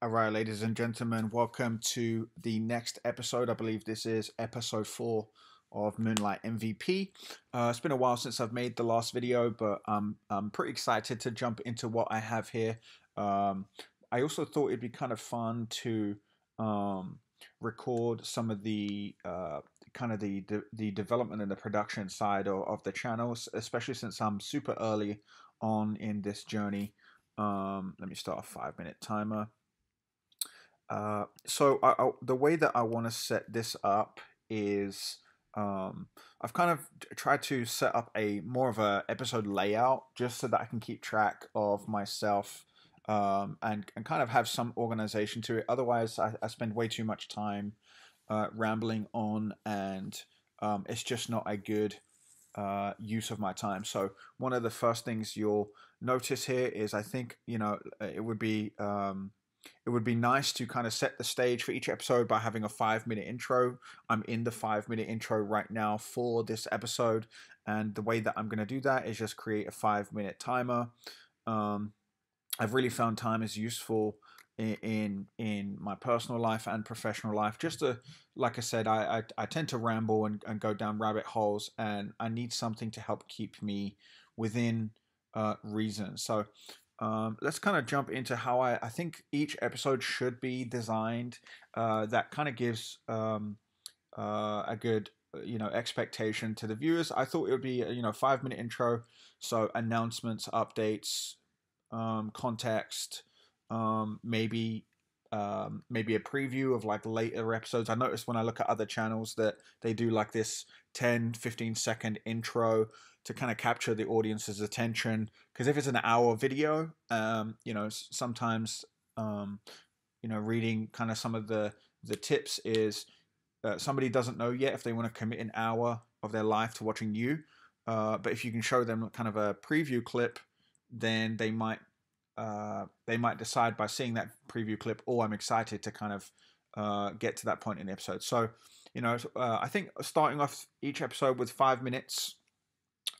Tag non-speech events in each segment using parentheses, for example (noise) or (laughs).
All right, ladies and gentlemen, welcome to the next episode. I believe this is episode four of Moonlight MVP. Uh, it's been a while since I've made the last video, but um, I'm pretty excited to jump into what I have here. Um, I also thought it'd be kind of fun to um, record some of the uh, kind of the, the, the development and the production side of, of the channels, especially since I'm super early on in this journey. Um, let me start a five minute timer. Uh, so I, I, the way that I want to set this up is um, I've kind of tried to set up a more of a episode layout just so that I can keep track of myself um, and, and kind of have some organization to it. Otherwise, I, I spend way too much time uh, rambling on and um, it's just not a good uh, use of my time. So one of the first things you'll notice here is I think, you know, it would be um, it would be nice to kind of set the stage for each episode by having a five minute intro. I'm in the five minute intro right now for this episode, and the way that I'm going to do that is just create a five minute timer. Um, I've really found time is useful in, in my personal life and professional life. Just to, like I said, I I, I tend to ramble and, and go down rabbit holes, and I need something to help keep me within uh, reason. So um, let's kind of jump into how I, I think each episode should be designed. Uh, that kind of gives um, uh, a good uh, you know expectation to the viewers. I thought it would be you know five minute intro, so announcements, updates, um, context, um, maybe um, maybe a preview of like later episodes. I noticed when I look at other channels that they do like this 10, 15 second intro to kind of capture the audience's attention. Because if it's an hour video, um, you know, sometimes, um, you know, reading kind of some of the the tips is uh, somebody doesn't know yet if they want to commit an hour of their life to watching you. Uh, but if you can show them kind of a preview clip, then they might uh, they might decide by seeing that preview clip, oh, I'm excited to kind of uh, get to that point in the episode. So, you know, uh, I think starting off each episode with five minutes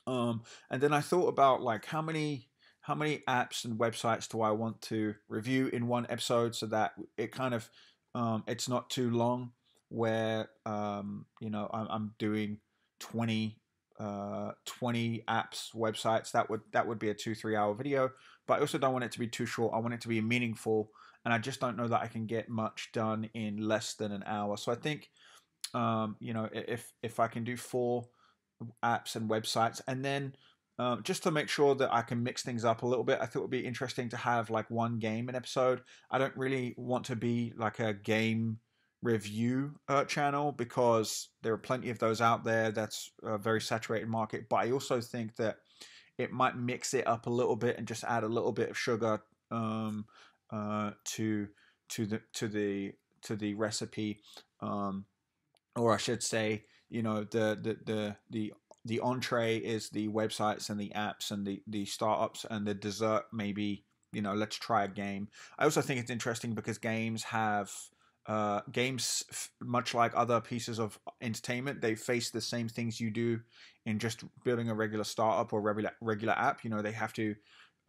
um, and then I thought about like how many how many apps and websites do I want to review in one episode so that it kind of um, it's not too long where um, you know I'm, I'm doing 20 uh, 20 apps websites. That would that would be a two three hour video but I also don't want it to be too short. I want it to be meaningful and I just don't know that I can get much done in less than an hour. So I think um, you know if if I can do four apps and websites. And then um, just to make sure that I can mix things up a little bit, I thought it would be interesting to have like one game an episode. I don't really want to be like a game review uh, channel because there are plenty of those out there. That's a very saturated market. But I also think that it might mix it up a little bit and just add a little bit of sugar um, uh, to to the to the to the recipe, um, or I should say, you know the the the the the entree is the websites and the apps and the the startups and the dessert maybe you know let's try a game. I also think it's interesting because games have uh, games much like other pieces of entertainment they face the same things you do in just building a regular startup or regular regular app. You know they have to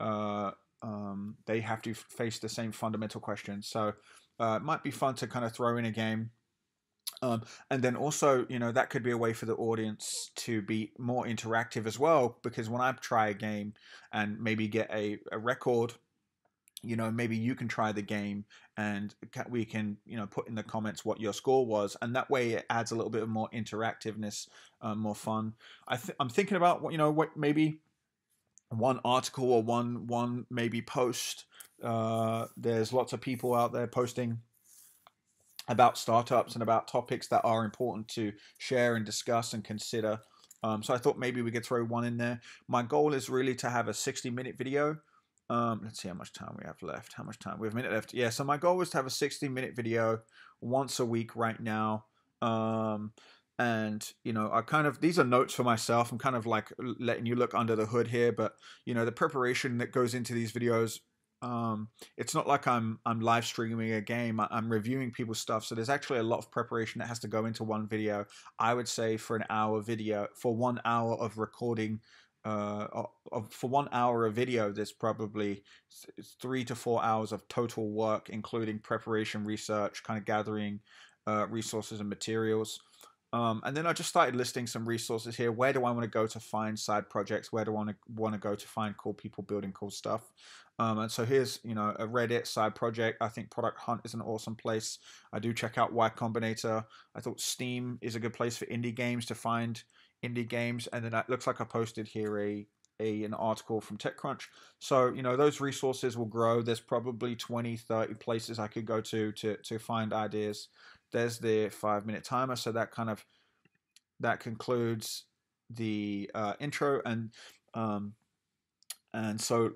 uh, um, they have to face the same fundamental questions. So uh, it might be fun to kind of throw in a game um, and then also, you know, that could be a way for the audience to be more interactive as well. Because when I try a game and maybe get a, a record, you know, maybe you can try the game and we can, you know, put in the comments what your score was. And that way it adds a little bit of more interactiveness, uh, more fun. I th- I'm thinking about, what you know, what maybe one article or one, one maybe post. Uh, there's lots of people out there posting about startups and about topics that are important to share and discuss and consider. Um, so I thought maybe we could throw one in there. My goal is really to have a 60 minute video. Um, let's see how much time we have left. How much time? We have a minute left. Yeah, so my goal was to have a 60 minute video once a week right now. Um, and you know i kind of these are notes for myself i'm kind of like letting you look under the hood here but you know the preparation that goes into these videos um, it's not like I'm I'm live streaming a game. I'm reviewing people's stuff, so there's actually a lot of preparation that has to go into one video. I would say for an hour video, for one hour of recording uh, for one hour of video, there's probably three to four hours of total work, including preparation, research, kind of gathering uh, resources and materials. Um, and then I just started listing some resources here. Where do I want to go to find side projects? Where do I want to want to go to find cool people building cool stuff? Um, and so here's you know a Reddit side project. I think Product Hunt is an awesome place. I do check out Y Combinator. I thought Steam is a good place for indie games to find indie games. And then it looks like I posted here a a, an article from TechCrunch. So, you know, those resources will grow. There's probably 20, 30 places I could go to to, to find ideas there's the five minute timer. So that kind of that concludes the uh, intro and um, and so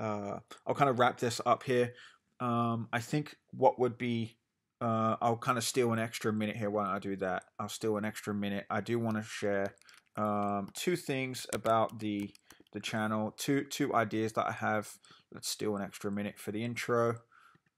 uh, I'll kind of wrap this up here. Um, I think what would be uh, I'll kind of steal an extra minute here. Why don't I do that? I'll steal an extra minute. I do want to share um, two things about the the channel, two two ideas that I have. Let's steal an extra minute for the intro.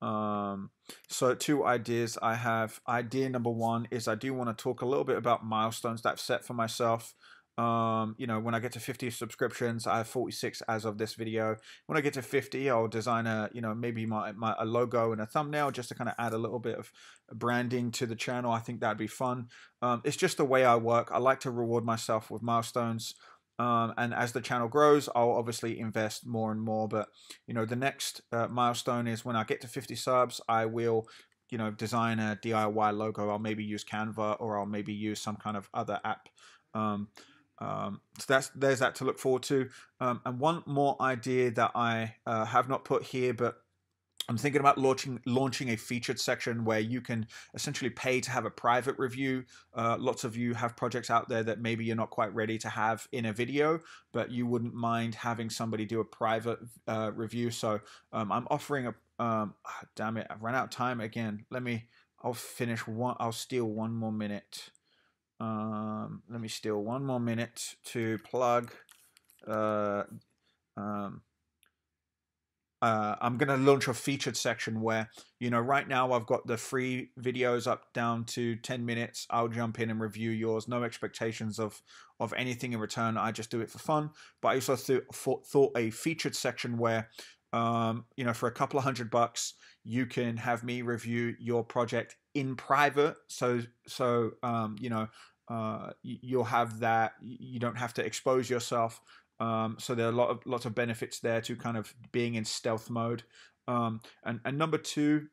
Um, so two ideas I have. Idea number one is I do want to talk a little bit about milestones that I've set for myself. Um, you know, when I get to 50 subscriptions, I have 46 as of this video. When I get to 50, I'll design a, you know, maybe my, my a logo and a thumbnail just to kind of add a little bit of branding to the channel. I think that'd be fun. Um, it's just the way I work. I like to reward myself with milestones. Um, and as the channel grows, I'll obviously invest more and more. But you know, the next uh, milestone is when I get to 50 subs, I will, you know, design a DIY logo. I'll maybe use Canva or I'll maybe use some kind of other app. Um, um, so that's there's that to look forward to. Um, and one more idea that I uh, have not put here, but I'm thinking about launching launching a featured section where you can essentially pay to have a private review. Uh, lots of you have projects out there that maybe you're not quite ready to have in a video, but you wouldn't mind having somebody do a private uh, review. So um, I'm offering a. Um, oh, damn it! I've run out of time again. Let me. I'll finish one. I'll steal one more minute. Um, let me steal one more minute to plug. Uh, um, uh, I'm going to launch a featured section where, you know, right now I've got the free videos up down to 10 minutes. I'll jump in and review yours. No expectations of, of anything in return. I just do it for fun. But I also th thought a featured section where, um, you know, for a couple of hundred bucks, you can have me review your project in private. So, so um, you know, uh, you'll have that. You don't have to expose yourself um, so there are a lot of lots of benefits there to kind of being in stealth mode. Um, and and number two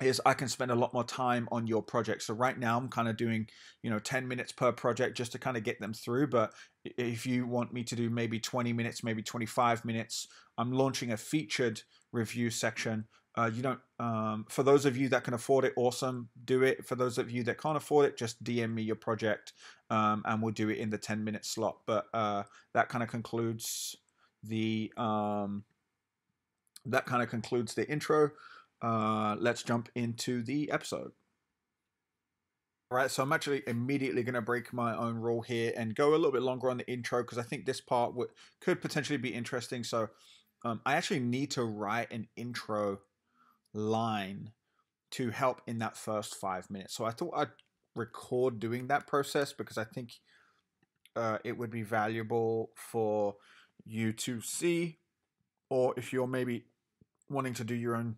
is I can spend a lot more time on your project. So right now I'm kind of doing, you know, 10 minutes per project just to kind of get them through. But if you want me to do maybe 20 minutes, maybe 25 minutes, I'm launching a featured review section uh, you don't. Um, for those of you that can afford it, awesome, do it. For those of you that can't afford it, just DM me your project, um, and we'll do it in the ten minute slot. But uh, that kind of concludes the um, that kind of concludes the intro. Uh, let's jump into the episode. All right, so I'm actually immediately going to break my own rule here and go a little bit longer on the intro because I think this part would could potentially be interesting. So um, I actually need to write an intro line to help in that first five minutes. So I thought I'd record doing that process because I think uh, it would be valuable for you to see, or if you're maybe wanting to do your own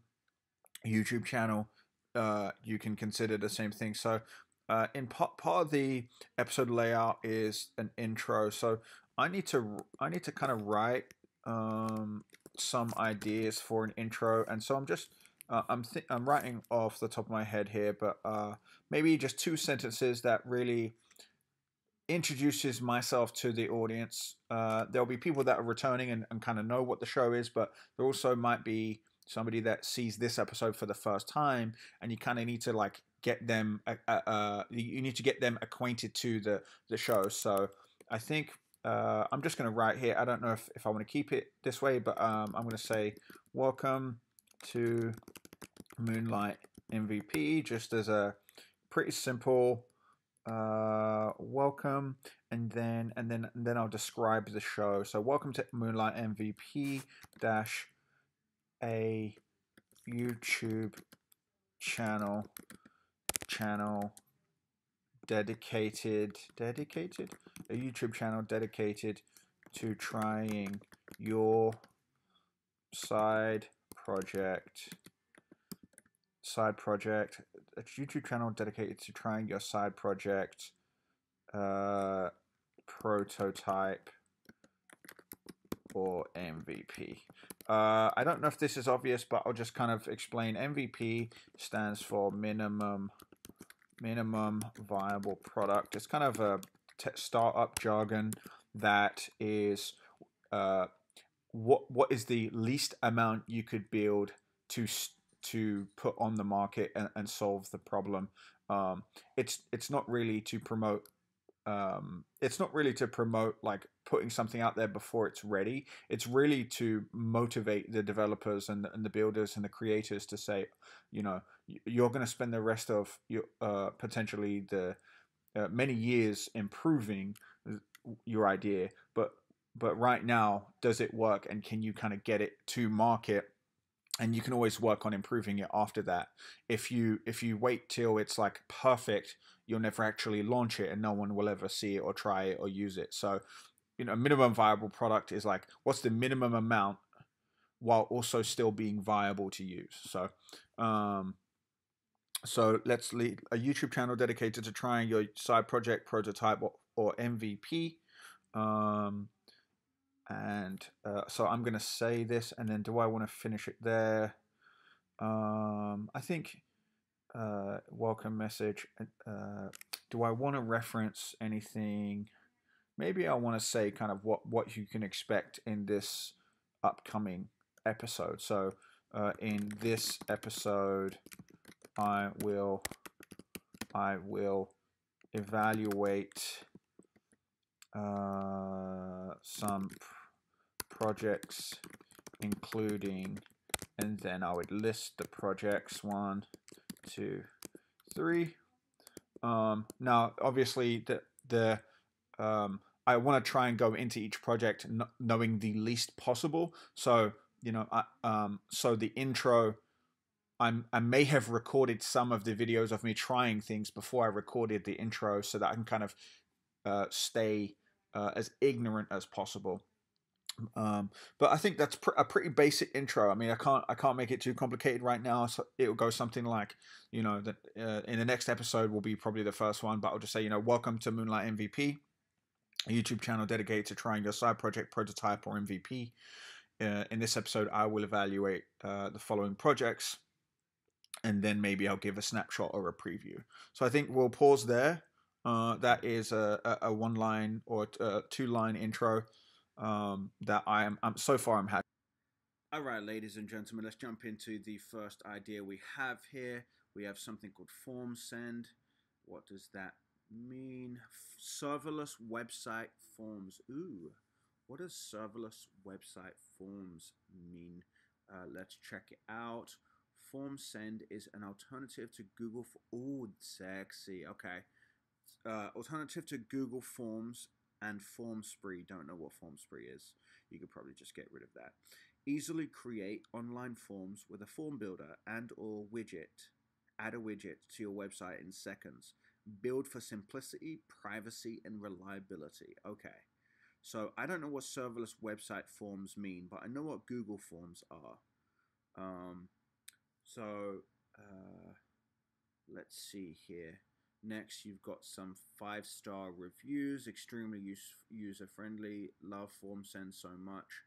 YouTube channel, uh, you can consider the same thing. So, uh, in part, part of the episode layout is an intro. So I need to I need to kind of write um, some ideas for an intro, and so I'm just uh, I'm I'm writing off the top of my head here, but uh, maybe just two sentences that really introduces myself to the audience. Uh, there'll be people that are returning and, and kind of know what the show is, but there also might be somebody that sees this episode for the first time, and you kind of need to like get them. You need to get them acquainted to the the show. So I think uh, I'm just going to write here. I don't know if, if I want to keep it this way, but um, I'm going to say, Welcome to Moonlight MVP, just as a pretty simple uh, welcome, and then and then and then I'll describe the show. So, welcome to Moonlight MVP dash a YouTube channel channel dedicated dedicated? A YouTube channel dedicated to trying your side project side project a youtube channel dedicated to trying your side project uh, prototype or mvp uh, i don't know if this is obvious but i'll just kind of explain. Mvp stands for minimum minimum viable product. It's kind of a startup jargon that is uh, what what is the least amount you could build to to put on the market and, and solve the problem. Um, it's it's not really to promote. Um, it's not really to promote like putting something out there before it's ready. It's really to motivate the developers and, and the builders and the creators to say, you know, you're going to spend the rest of your uh, potentially the uh, many years improving your idea, but but right now, does it work, and can you kind of get it to market? And you can always work on improving it after that. If you if you wait till it's like perfect, you'll never actually launch it, and no one will ever see it or try it or use it. So, you know, a minimum viable product is like what's the minimum amount while also still being viable to use. So, um, so let's lead a YouTube channel dedicated to trying your side project prototype or, or MVP. Um, and uh, so I'm going to say this, and then do I want to finish it there? Um, I think uh, welcome message. Uh, do I want to reference anything? Maybe I want to say kind of what what you can expect in this upcoming episode. So uh, in this episode, I will I will evaluate uh, some projects including and then I would list the projects one two three um, now obviously the the um, I want to try and go into each project knowing the least possible so you know I, um, so the intro I'm, I may have recorded some of the videos of me trying things before I recorded the intro so that I can kind of uh, stay uh, as ignorant as possible. Um, but I think that's pr- a pretty basic intro. I mean, I can't I can't make it too complicated right now. So it will go something like, you know, that uh, in the next episode will be probably the first one. But I'll just say, you know, welcome to Moonlight MVP, a YouTube channel dedicated to trying your side project, prototype, or MVP. Uh, in this episode, I will evaluate uh, the following projects, and then maybe I'll give a snapshot or a preview. So I think we'll pause there uh, that is a, a, a one line or uh, two line intro um, that I am I'm, so far I'm happy. All right, ladies and gentlemen, let's jump into the first idea we have here. We have something called FormSend. What does that mean? Serverless website forms. Ooh, what does serverless website forms mean? Uh, let's check it out. FormSend is an alternative to Google. For, oh, sexy. Okay. Uh, alternative to Google Forms and Formspree. Don't know what Formspree is. You could probably just get rid of that. Easily create online forms with a form builder and or widget. Add a widget to your website in seconds. Build for simplicity, privacy, and reliability. Okay. So I don't know what serverless website forms mean, but I know what Google Forms are. Um, so uh, let's see here. Next, you've got some five star reviews, extremely use, user friendly. Love FormSend so much.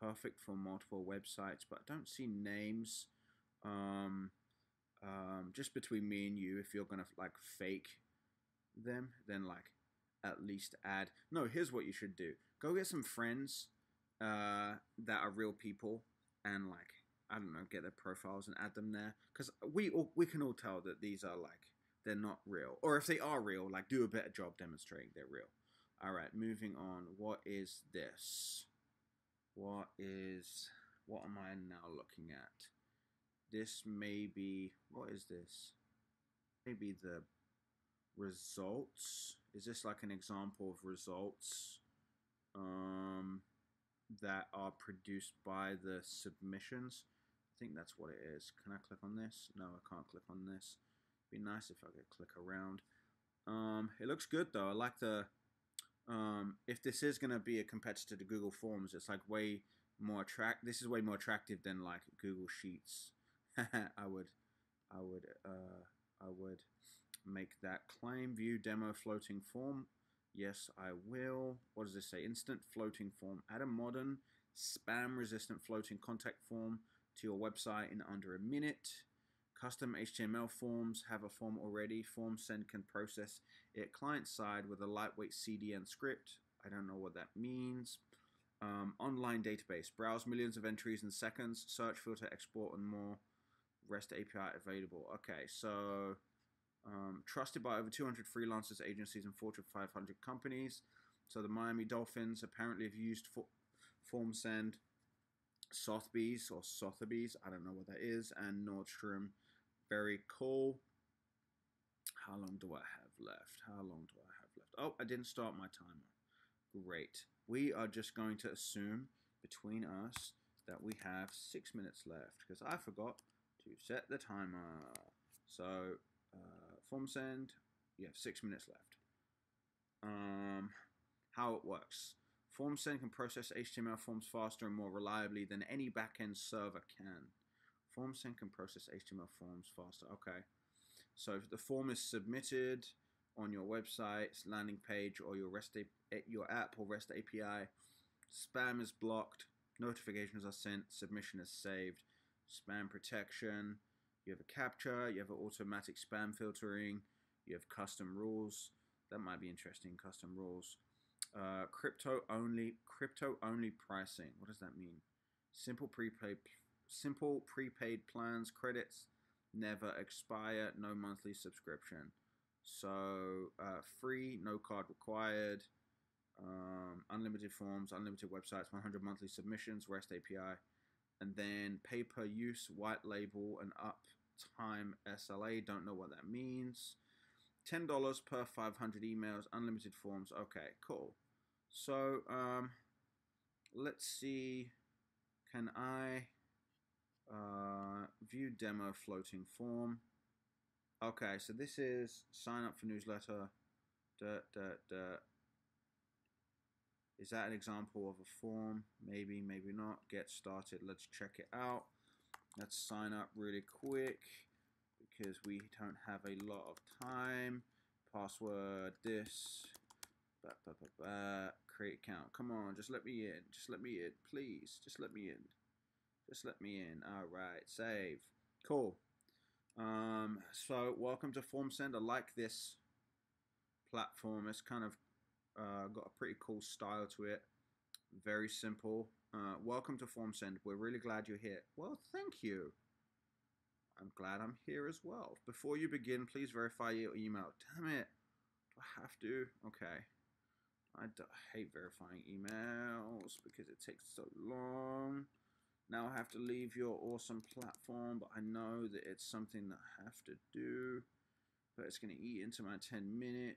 Perfect for multiple websites, but I don't see names. Um, um, just between me and you, if you're gonna like fake them, then like at least add. No, here's what you should do: go get some friends uh, that are real people, and like I don't know, get their profiles and add them there, because we all, we can all tell that these are like they're not real. Or if they are real, like do a better job demonstrating they're real. All right, moving on. What is this? What is what am I now looking at? This may be what is this? Maybe the results. Is this like an example of results um, that are produced by the submissions? I think that's what it is. Can I click on this? No, I can't click on this. Be nice if I could click around. Um, it looks good though. I like the um, if this is going to be a competitor to Google Forms, it's like way more attract. This is way more attractive than like Google Sheets. (laughs) I would, I would, uh, I would make that claim. View demo floating form. Yes, I will. What does this say? Instant floating form. Add a modern spam resistant floating contact form to your website in under a minute. Custom HTML forms have a form already. FormSend can process it client side with a lightweight CDN script. I don't know what that means. Um, online database. Browse millions of entries in seconds. Search, filter, export, and more. REST API available. Okay, so um, trusted by over 200 freelancers, agencies, and Fortune 500 companies. So the Miami Dolphins apparently have used for, FormSend, Sotheby's or Sotheby's, I don't know what that is, and Nordstrom. Very cool. How long do I have left? How long do I have left? Oh, I didn't start my timer. Great. We are just going to assume between us that we have six minutes left because I forgot to set the timer. So, uh, FormSend, you have six minutes left. Um, how it works. FormSend can process HTML forms faster and more reliably than any backend server can. FormSend can process HTML forms faster. Okay. So if the form is submitted on your website, landing page, or your REST your app or REST API, spam is blocked, notifications are sent, submission is saved, spam protection. You have a captcha, you have automatic spam filtering, you have custom rules. That might be interesting, custom rules. Uh, crypto only, crypto only pricing. What does that mean? Simple prepaid, simple prepaid plans, credits never expire, no monthly subscription. So uh, free, no card required. Um, unlimited forms, unlimited websites, 100 monthly submissions, REST API, and then pay per use, white label, and uptime SLA. Don't know what that means. $10 per 500 emails, unlimited forms. Okay, cool. So, um, let's see. Can I uh, view demo floating form? Okay, so this is sign up for newsletter. Duh, duh, duh. Is that an example of a form? Maybe, maybe not. Get started. Let's check it out. Let's sign up really quick because we don't have a lot of time. Password this. Bah, bah, bah, Create account. Come on, just let me in. Just let me in, please. Just let me in. Just let me in. All right, save. Cool. Um, so welcome to FormSend. I like this platform. It's kind of uh, got a pretty cool style to it. Very simple. Uh, welcome to Form FormSend. We're really glad you're here. Well, thank you. I'm glad I'm here as well. Before you begin, please verify your email. Damn it. Do I have to? Okay. I hate verifying emails because it takes so long. Now I have to leave your awesome platform, but I know that it's something that I have to do. But it's going to eat into my 10 minute.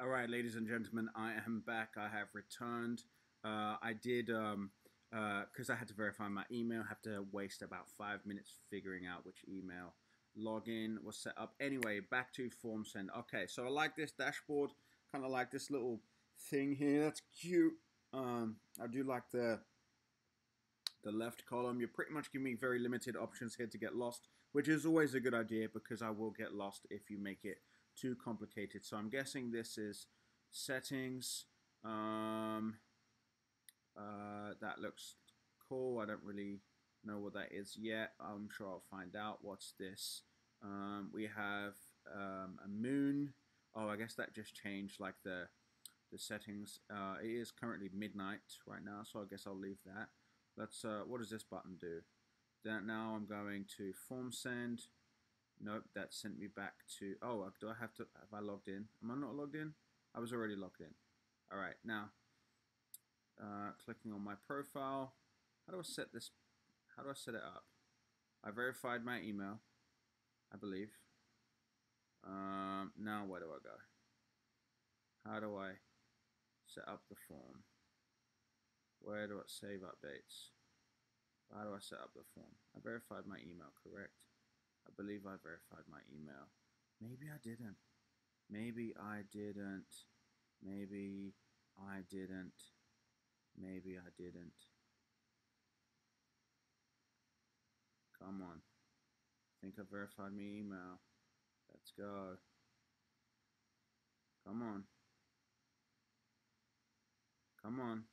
All right, ladies and gentlemen, I am back. I have returned. Uh, I did, um, because uh, I had to verify my email, have to waste about five minutes figuring out which email login was set up. Anyway, back to FormSend. Okay, so I like this dashboard. Kind of like this little thing here. That's cute. Um, I do like the the left column. You're pretty much giving me very limited options here to get lost, which is always a good idea because I will get lost if you make it too complicated. So I'm guessing this is settings. Um, uh, that looks cool. I don't really know what that is yet. I'm sure I'll find out. What's this? Um, we have um, a moon. Oh, I guess that just changed like the the settings. Uh, it is currently midnight right now, so I guess I'll leave that. Let's. Uh, what does this button do? Now I'm going to FormSend. Nope, that sent me back to. Oh, do I have to? Have I logged in? Am I not logged in? I was already logged in. All right, now uh, clicking on my profile. How do I set this? How do I set it up? I verified my email, I believe. Um, now where do I go? How do I set up the form? Where do I save updates? How do I set up the form? I verified my email, correct? I believe I verified my email. Maybe I didn't. Maybe I didn't. Maybe I didn't. Maybe I didn't. Come on. think I verified my email. Let's go. Come on. Come on.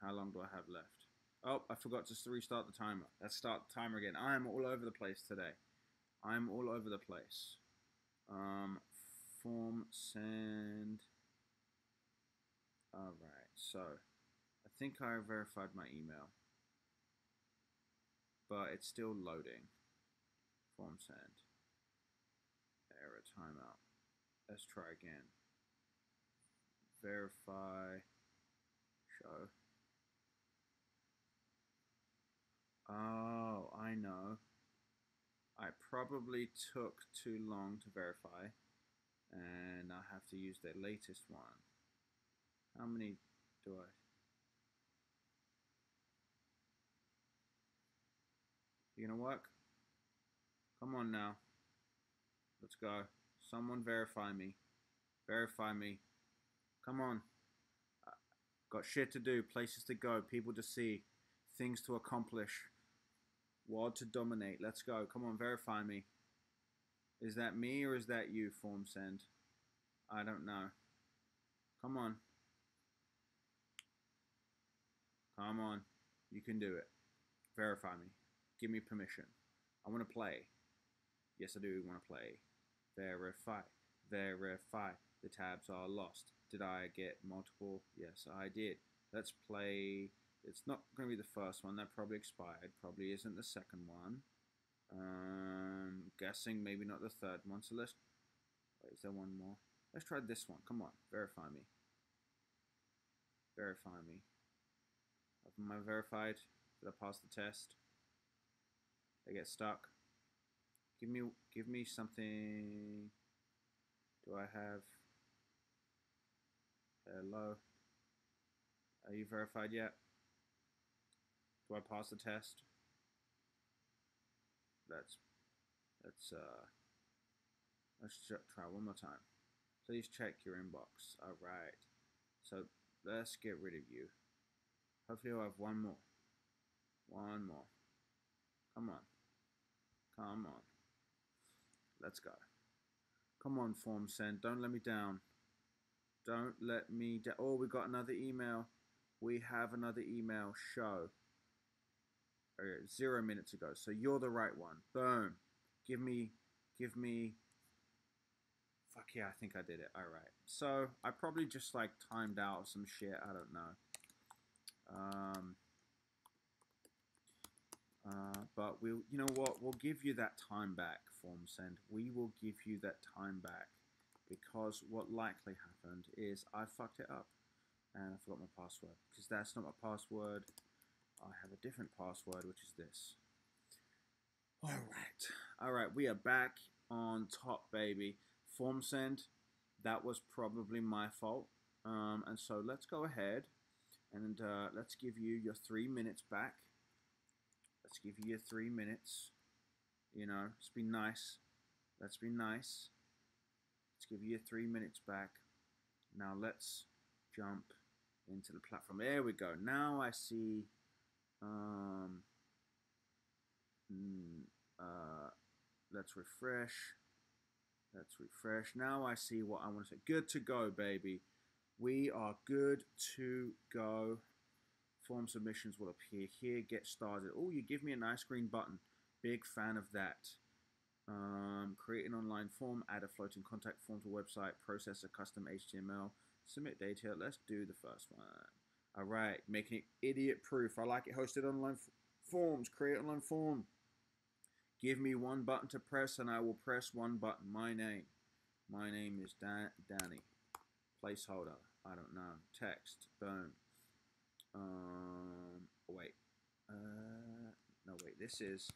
How long do I have left? Oh, I forgot to restart the timer. Let's start the timer again. I am all over the place today. I'm all over the place. Um, FormSend. Alright, so I think I verified my email. But it's still loading. FormSend. Error timeout. Let's try again. Verify. Show. Oh, I know. I probably took too long to verify and I have to use the latest one. How many do I? You gonna work? Come on now. Let's go. Someone verify me. Verify me. Come on. Uh, got shit to do, places to go, people to see, things to accomplish. World to dominate. Let's go. Come on, verify me. Is that me or is that you, FormSend? I don't know. Come on. Come on. You can do it. Verify me. Give me permission. I want to play. Yes, I do want to play. Verify. Verify. The tabs are lost. Did I get multiple? Yes, I did. Let's play it's not going to be the first one. That probably expired. Probably isn't the second one. Um, guessing maybe not the third one. So let's... Wait, is there one more? Let's try this one. Come on. Verify me. Verify me. Am I verified? Did I pass the test? I get stuck. Give me, give me something. Do I have? Hello. Are you verified yet? Do I pass the test? Let's let's uh let's try one more time. Please check your inbox. All right. So let's get rid of you. Hopefully I'll have one more. One more. Come on. Come on. Let's go. Come on, FormSend. Don't let me down. Don't let me down. Oh, we got another email. We have another email. Show zero minutes ago. So you're the right one. Boom. Give me, give me. Fuck yeah, I think I did it. All right. So I probably just like timed out some shit. I don't know. Um. Uh, but we'll, you know what? We'll give you that time back, FormSend. We will give you that time back because what likely happened is I fucked it up and I forgot my password because that's not my password. Different password, which is this. All right, all right, we are back on top, baby. FormSend, that was probably my fault. Um, and so let's go ahead and uh, let's give you your three minutes back. Let's give you your three minutes. You know, let's be nice. Let's be nice. Let's give you your three minutes back. Now let's jump into the platform. There we go. Now I see um, mm, uh, let's refresh. Let's refresh. Now I see what I want to say. Good to go, baby. We are good to go. Form submissions will appear here. Get started. Oh, you give me a nice green button. Big fan of that. Um, create an online form. Add a floating contact form to website. Process a custom HTML. Submit data. Let's do the first one. All right, making it idiot proof. I like it. Hosted online forms. Create online form. Give me one button to press, and I will press one button. My name. My name is Dan Danny. Placeholder. I don't know. Text. Boom. Um. Wait. Uh. No. Wait. This is.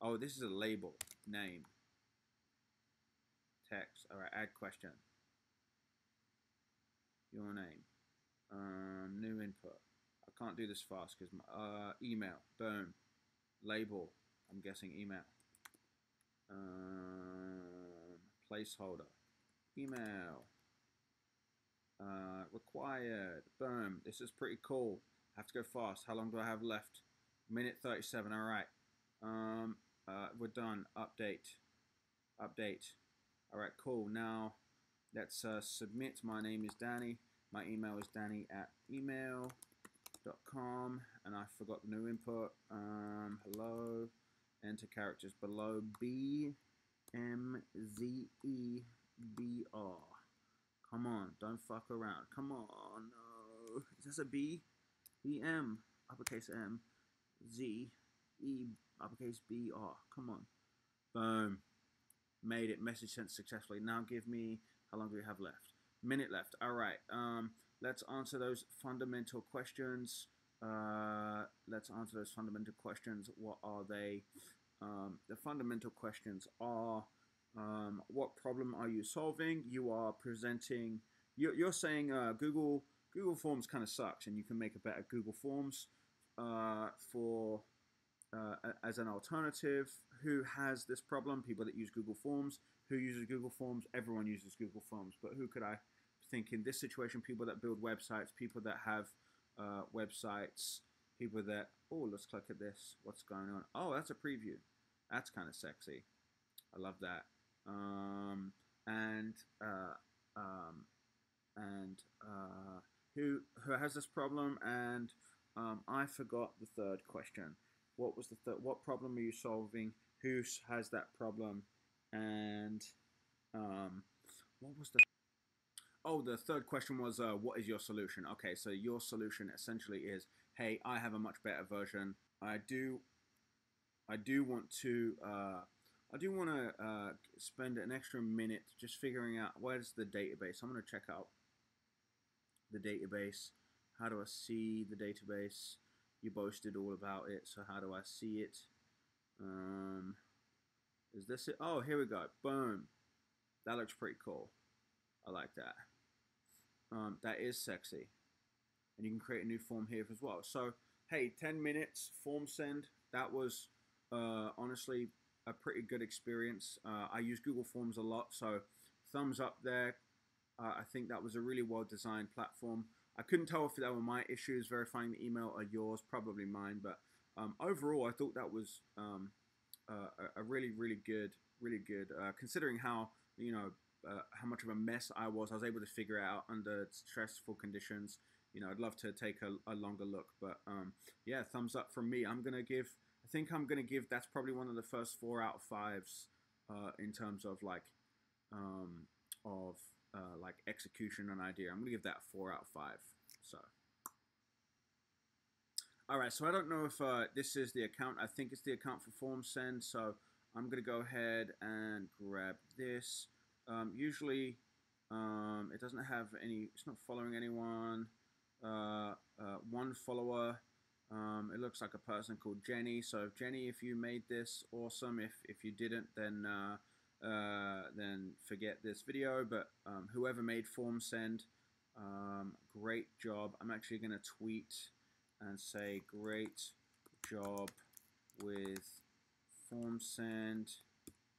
Oh, this is a label. Name. Text. All right. Add question. Your name. Um, new input. I can't do this fast because uh, email. Boom. Label. I'm guessing email. Um, placeholder. Email. Uh, required. Boom. This is pretty cool. I have to go fast. How long do I have left? Minute 37. All right. Um, uh, we're done. Update. Update. All right, cool. Now let's uh, submit. My name is Danny. My email is danny at email.com. And I forgot the new input. Um, hello. Enter characters below. B M Z E B R. Come on, don't fuck around. Come on, no. Is this a B? B M, uppercase M, Z, E, uppercase B R. Come on. Boom. Made it. Message sent successfully. Now give me, how long do we have left? Minute left. All right. Um, let's answer those fundamental questions. Uh, let's answer those fundamental questions. What are they? Um, the fundamental questions are um, what problem are you solving? You are presenting. You're, you're saying uh, Google Google Forms kind of sucks, and you can make a better Google Forms uh, for uh, as an alternative. Who has this problem? People that use Google Forms. Who uses Google Forms? Everyone uses Google Forms. But who could I think in this situation? People that build websites. People that have uh, websites. People that oh, let's click at this. What's going on? Oh, that's a preview. That's kind of sexy. I love that um, and uh, um, and uh, who who has this problem? And um, I forgot the third question. What was the third? What problem are you solving? Who has that problem? And um, what was the Oh, the third question was, uh, what is your solution? Okay, so your solution essentially is, hey, I have a much better version. I do, I do want to uh, I do want to uh, spend an extra minute just figuring out where's the database. I'm going to check out the database. How do I see the database? You boasted all about it, so how do I see it? Um, is this it? Oh, here we go. Boom. That looks pretty cool. I like that. Um, that is sexy. And you can create a new form here as well. So, hey, 10 minutes, FormSend. That was uh, honestly a pretty good experience. Uh, I use Google Forms a lot, so thumbs up there. Uh, I think that was a really well designed platform. I couldn't tell if that were my issues verifying the email or yours, probably mine, but um, overall, I thought that was um, uh, a really, really good, really good. Uh, considering how you know uh, how much of a mess I was, I was able to figure it out under stressful conditions. You know, I'd love to take a, a longer look, but um, yeah, thumbs up from me. I'm gonna give I think I'm gonna give that's probably one of the first four out of fives uh, in terms of like um, of uh, like execution and idea. I'm gonna give that four out of five. So. All right, so I don't know if uh, this is the account. I think it's the account for FormSend. So I'm gonna go ahead and grab this. Um, usually, um, it doesn't have any. It's not following anyone. Uh, uh, one follower. Um, it looks like a person called Jenny. So Jenny, if you made this, awesome. If if you didn't, then uh, uh, then forget this video. But um, whoever made FormSend, um, great job. I'm actually going to tweet and say great job with FormSend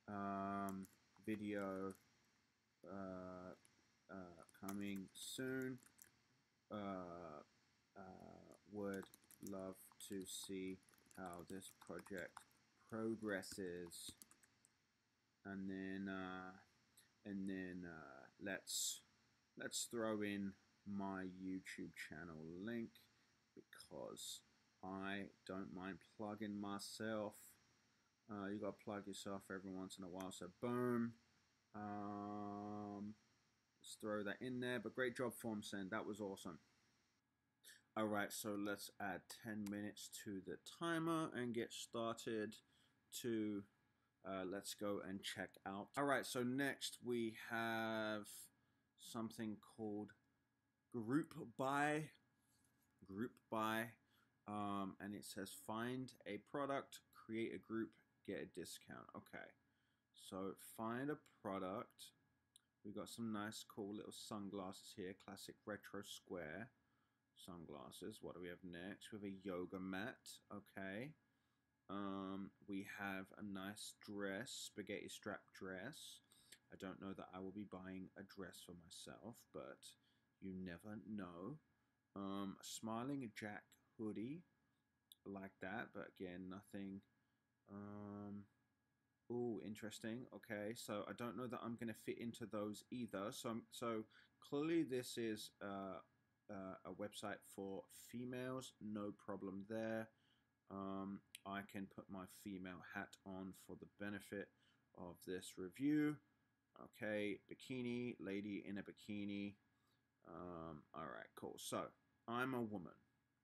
um, video uh, uh, coming soon. Uh, would love to see how this project progresses. And then uh, and then uh, let's let's throw in my YouTube channel link because I don't mind plugging myself. Uh, you gotta plug yourself every once in a while so boom um, let's throw that in there but great job FormSend that was awesome. All right, so let's add 10 minutes to the timer and get started to, uh, let's go and check out. All right, so next we have something called group by, group by, um, and it says find a product, create a group, get a discount. Okay, so find a product. We've got some nice cool little sunglasses here, classic retro square sunglasses. What do we have next? We have a yoga mat. Okay. Um, we have a nice dress, spaghetti strap dress. I don't know that I will be buying a dress for myself, but you never know. Um, Smiling Jack hoodie, like that, but again, nothing. Um, oh, interesting. Okay, so I don't know that I'm going to fit into those either. So, so clearly, this is uh, uh, a website for females. No problem there. Um, I can put my female hat on for the benefit of this review. Okay, bikini, lady in a bikini. Um, all right, cool. So I'm a woman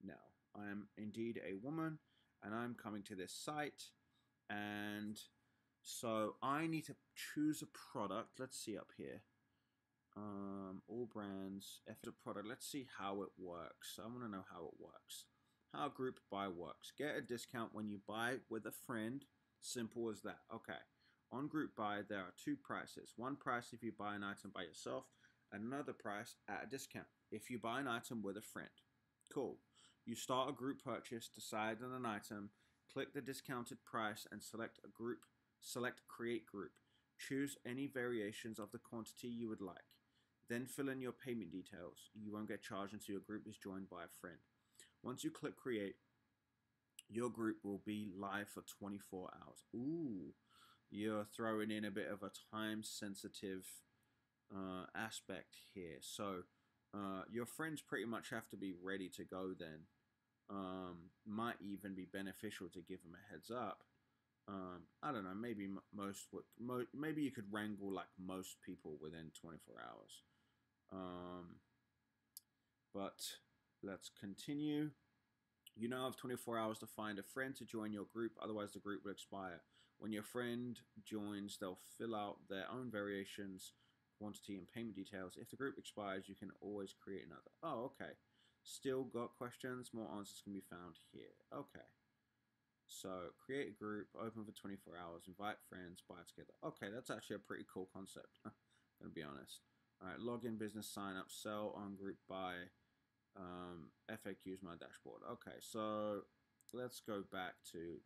now. I am indeed a woman, and I'm coming to this site, and so I need to choose a product. Let's see up here. Um, all brands, a product. Let's see how it works. I want to know how it works. How group buy works. Get a discount when you buy with a friend. Simple as that. Okay. On GroupBuy, there are two prices. One price if you buy an item by yourself, another price at a discount if you buy an item with a friend. Cool. You start a group purchase, decide on an item, click the discounted price, and select a group. Select Create Group. Choose any variations of the quantity you would like. Then fill in your payment details. You won't get charged until your group is joined by a friend. Once you click Create, your group will be live for 24 hours. Ooh, you're throwing in a bit of a time sensitive uh, aspect here. So uh, your friends pretty much have to be ready to go then. Um, might even be beneficial to give them a heads up. Um, I don't know. Maybe most would. Mo- maybe you could wrangle like most people within 24 hours. Um, but let's continue. You now have 24 hours to find a friend to join your group, otherwise, the group will expire. When your friend joins, they'll fill out their own variations, quantity, and payment details. If the group expires, you can always create another. Oh, okay. Still got questions? More answers can be found here. Okay. So, create a group, open for 24 hours, invite friends, buy together. Okay, that's actually a pretty cool concept. (laughs) I'm to be honest. All right, login, business, sign up, sell on group buy, um, FAQs, my dashboard. Okay, so let's go back to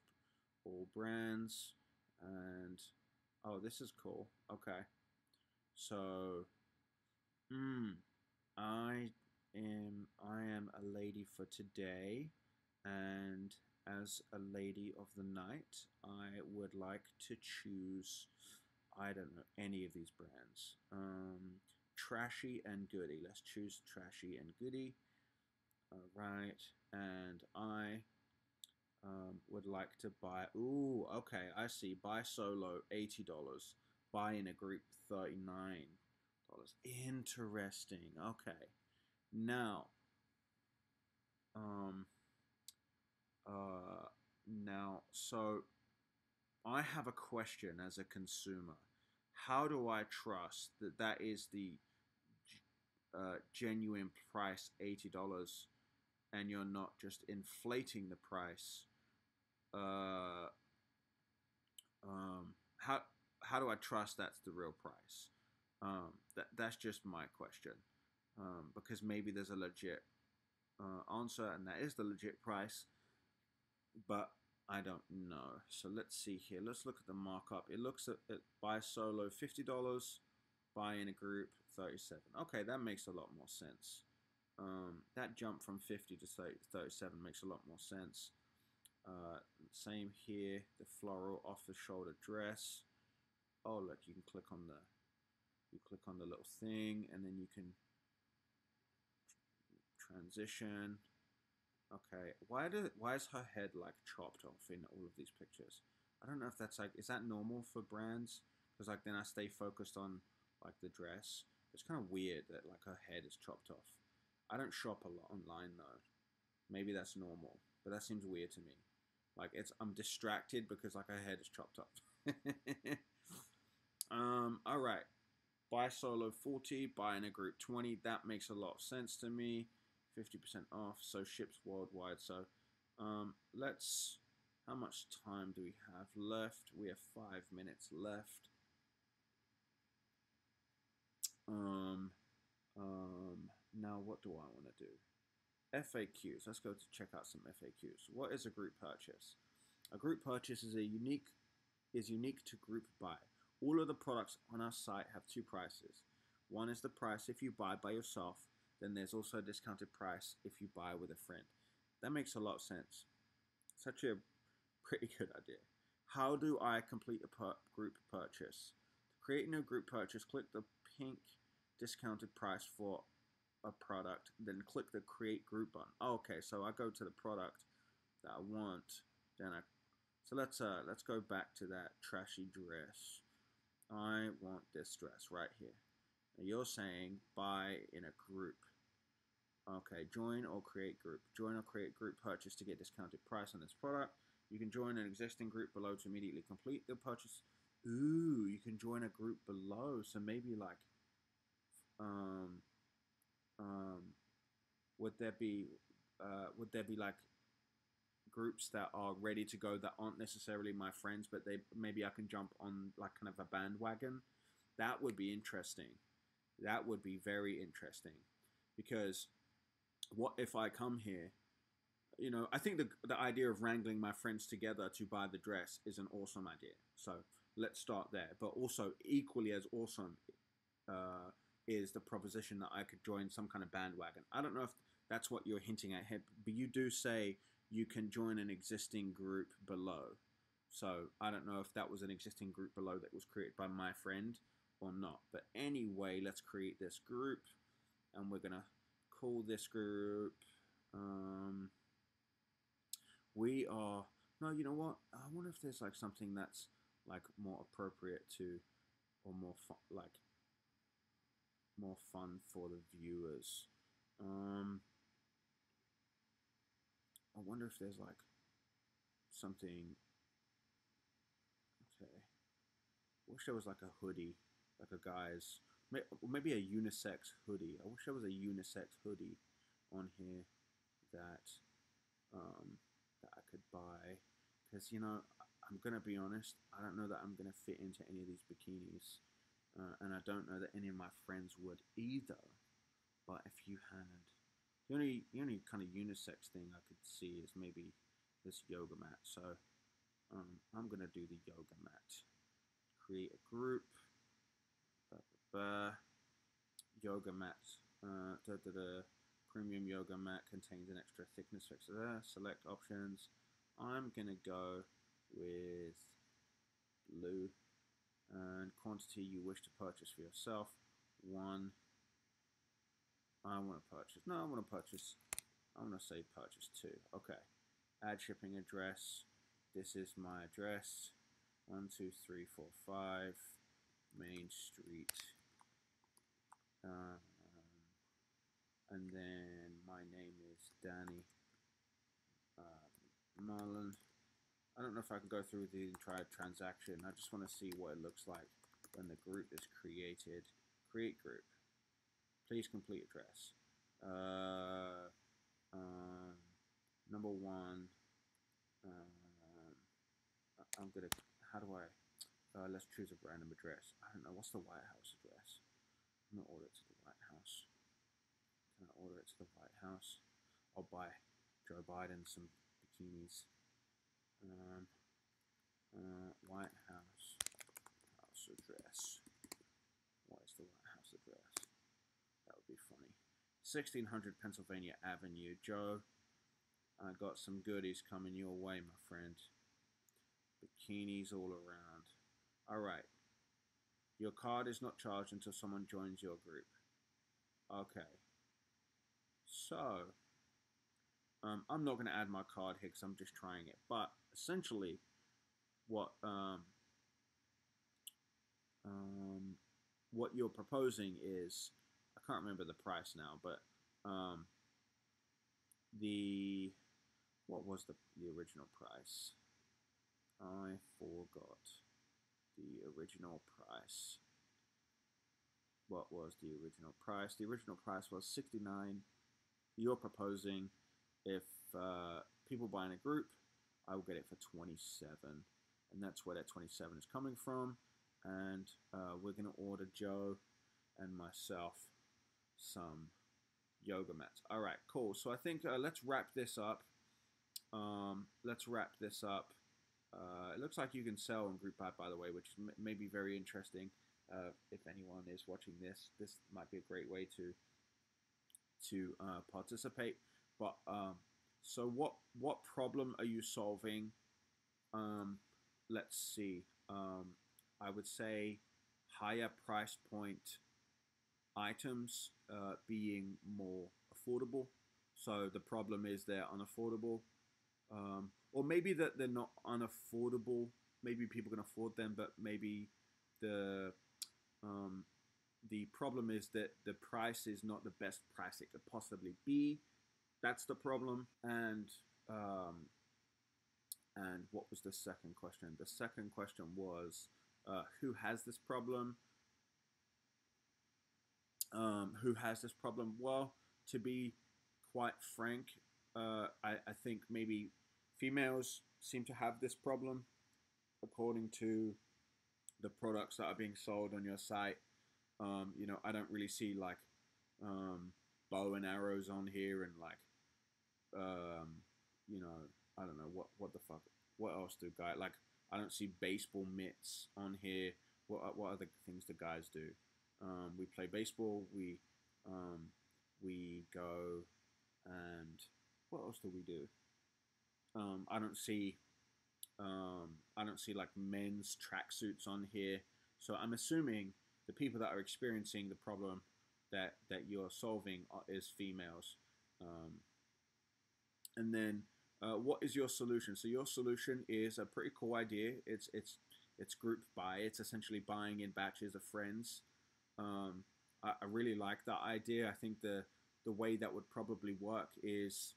all brands and oh, this is cool. Okay, so hmm, I am I am a lady for today, and as a lady of the night, I would like to choose. I don't know any of these brands. Um, trashy and goody. Let's choose trashy and goody. All right, and I um, would like to buy. Ooh, okay, I see. Buy solo, eighty dollars. Buy in a group, thirty nine dollars. Interesting. Okay, now, um, uh, now, so I have a question as a consumer. How do I trust that that is the uh, genuine price, eighty dollars, and you're not just inflating the price? Uh, um, how how do I trust that's the real price? Um, that that's just my question, um, because maybe there's a legit uh, answer and that is the legit price, but I don't know. So let's see here. Let's look at the markup. It looks at, at buy solo fifty dollars, buy in a group thirty seven. Okay, that makes a lot more sense. Um, that jump from fifty to 30, thirty seven makes a lot more sense. Uh, same here. The floral off the shoulder dress. Oh look, you can click on the you click on the little thing, and then you can transition. Okay, why do why is her head like chopped off in all of these pictures? I don't know if that's like is that normal for brands? Because like then I stay focused on like the dress. It's kind of weird that like her head is chopped off. I don't shop a lot online though. Maybe that's normal, but that seems weird to me. Like it's I'm distracted because like her head is chopped off. (laughs) um. All right. Buy solo 40, buy in a group 20. That makes a lot of sense to me. 50% off, so ships worldwide. So um, let's, how much time do we have left? We have five minutes left. Um, um, now what do I want to do? FAQs. Let's go to check out some FAQs. What is a group purchase? A group purchase is a unique is unique to group buy. All of the products on our site have two prices. One is the price if you buy by yourself, then there's also a discounted price if you buy with a friend. That makes a lot of sense. Such a pretty good idea. How do I complete a per group purchase? To create a new group purchase, click the pink discounted price for a product, then click the create group button. Oh, okay, so I go to the product that I want, then I so let's uh let's go back to that trashy dress. I want this dress right here. You're saying buy in a group. Okay, join or create group. Join or create group purchase to get discounted price on this product. You can join an existing group below to immediately complete the purchase. Ooh, you can join a group below. So maybe like, um, um, would there be, uh, would there be like groups that are ready to go that aren't necessarily my friends, but they maybe I can jump on like kind of a bandwagon. That would be interesting. That would be very interesting because what if I come here? You know, I think the the idea of wrangling my friends together to buy the dress is an awesome idea. So let's start there. But also equally as awesome uh, is the proposition that I could join some kind of bandwagon. I don't know if that's what you're hinting at here, but you do say you can join an existing group below. So I don't know if that was an existing group below that was created by my friend or not. But anyway, let's create this group and we're going to call this group. Um, we are, no, you know what? I wonder if there's like something that's like more appropriate to or more like more fun for the viewers. Um, I wonder if there's like something. Okay. Wish there was like a hoodie, like a guy's, maybe a unisex hoodie. I wish there was a unisex hoodie on here that um, that I could buy, because you know I'm gonna be honest. I don't know that I'm gonna fit into any of these bikinis, uh, and I don't know that any of my friends would either. But if you had the only the only kind of unisex thing I could see is maybe this yoga mat. So um, I'm gonna do the yoga mat. Create a group. Yoga mat. Uh, da, da, da. Premium yoga mat contains an extra thickness fixer there. Select options. I'm gonna go with blue and quantity you wish to purchase for yourself. One I want to purchase. No, I want to purchase. I'm going to say purchase two. Okay. Add shipping address. This is my address. One, two, three, four, five. Main Street. Um, and then my name is Danny uh, Marlon. I don't know if I can go through the entire transaction. I just want to see what it looks like when the group is created. Create group. Please complete address. Uh, uh, number one, uh, I'm gonna, how do I, uh, let's choose a random address. I don't know, what's the White House address? I'm gonna order it to the White House. Can I order it to the White House? I'll buy Joe Biden some bikinis. Um, uh, White House, house address. What is the White House address? That would be funny. 1600 Pennsylvania Avenue. Joe, I got some goodies coming your way, my friend. Bikinis all around. Alright. Your card is not charged until someone joins your group. Okay. So, um, I'm not going to add my card here because I'm just trying it. But essentially, what um, um, what you're proposing is I can't remember the price now, but um, the what was the the original price? I forgot the original price. What was the original price? The original price was sixty nine. You're proposing if uh, people buy in a group, I will get it for twenty seven, and that's where that twenty seven is coming from. And uh, we're gonna order Joe and myself some yoga mats. All right, cool. So I think uh, let's wrap this up. Um, let's wrap this up. Uh, it looks like you can sell on GroupBuy, by the way, which may be very interesting. Uh, if anyone is watching this, this might be a great way to to uh, participate. But um, so what what problem are you solving? Um, let's see. Um, I would say higher price point items uh, being more affordable. So the problem is they're unaffordable, um, or maybe that they're not unaffordable. Maybe people can afford them, but maybe the um, the problem is that the price is not the best price it could possibly be. That's the problem. And um, and what was the second question? The second question was uh, who has this problem? Um, who has this problem? Well, to be quite frank, uh, I, I think maybe females seem to have this problem according to the products that are being sold on your site. Um, you know, I don't really see like um, bow and arrows on here and like, um, you know, I don't know what what the fuck. What else do guys like? I don't see baseball mitts on here. What what other things do guys do? Um, we play baseball. We um, we go and what else do we do? Um, I don't see um, I don't see like men's tracksuits on here. So I'm assuming the people that are experiencing the problem that that you're solving are, is females. Um, and then uh, what is your solution? So your solution is a pretty cool idea. It's it's it's group buy. It's essentially buying in batches of friends. Um, I, I, really like that idea. I think the the way that would probably work is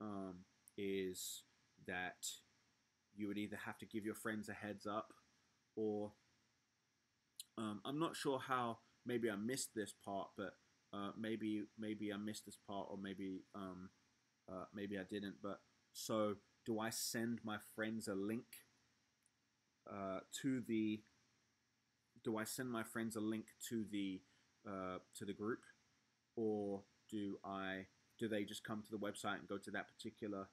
um, is that you would either have to give your friends a heads up, or um, I'm not sure how. Maybe I missed this part, but uh, maybe maybe I missed this part, or maybe um, uh, maybe I didn't. But so, do I send my friends a link uh, to the? Do I send my friends a link to the uh, to the group, or do I? Do they just come to the website and go to that particular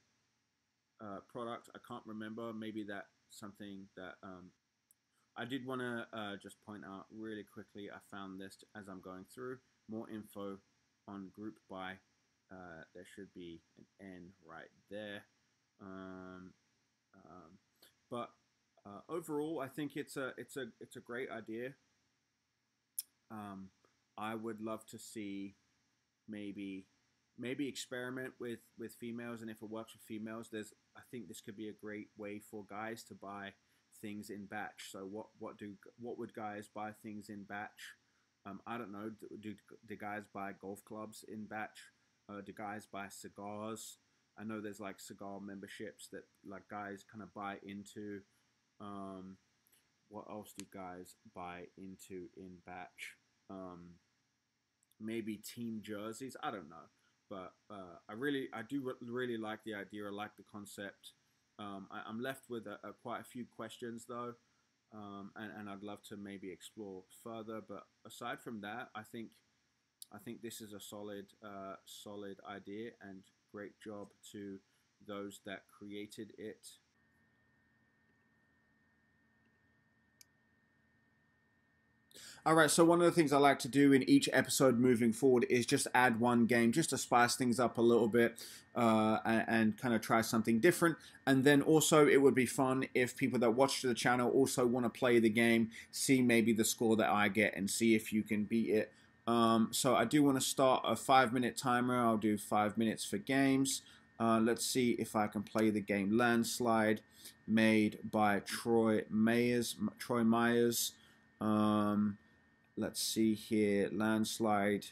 uh, product? I can't remember. Maybe that's something that um, I did want to uh, just point out really quickly. I found this as I'm going through more info on group by. Uh, there should be an N right there. Um, um, but uh, overall, I think it's a it's a it's a great idea. Um, I would love to see maybe maybe experiment with with females, and if it works with females, there's I think this could be a great way for guys to buy things in batch. So what what do what would guys buy things in batch? Um, I don't know. Do, do, do guys buy golf clubs in batch? Uh, do guys buy cigars? I know there's like cigar memberships that like guys kind of buy into. Um, what else do guys buy into in batch? Um, maybe team jerseys. I don't know, but uh, I really, I do really like the idea. I like the concept. Um, I, am left with a, a, quite a few questions though, um, and, and I'd love to maybe explore further. But aside from that, I think I think this is a solid, uh, solid idea, and great job to those that created it. All right, so one of the things I like to do in each episode moving forward is just add one game just to spice things up a little bit uh, and, and kind of try something different. And then also, it would be fun if people that watch the channel also want to play the game, see maybe the score that I get, and see if you can beat it. Um, so I do want to start a five minute timer. I'll do five minutes for games. Uh, let's see if I can play the game Landslide, made by Troy Myers. Troy Myers. Um, let's see here. Landslide.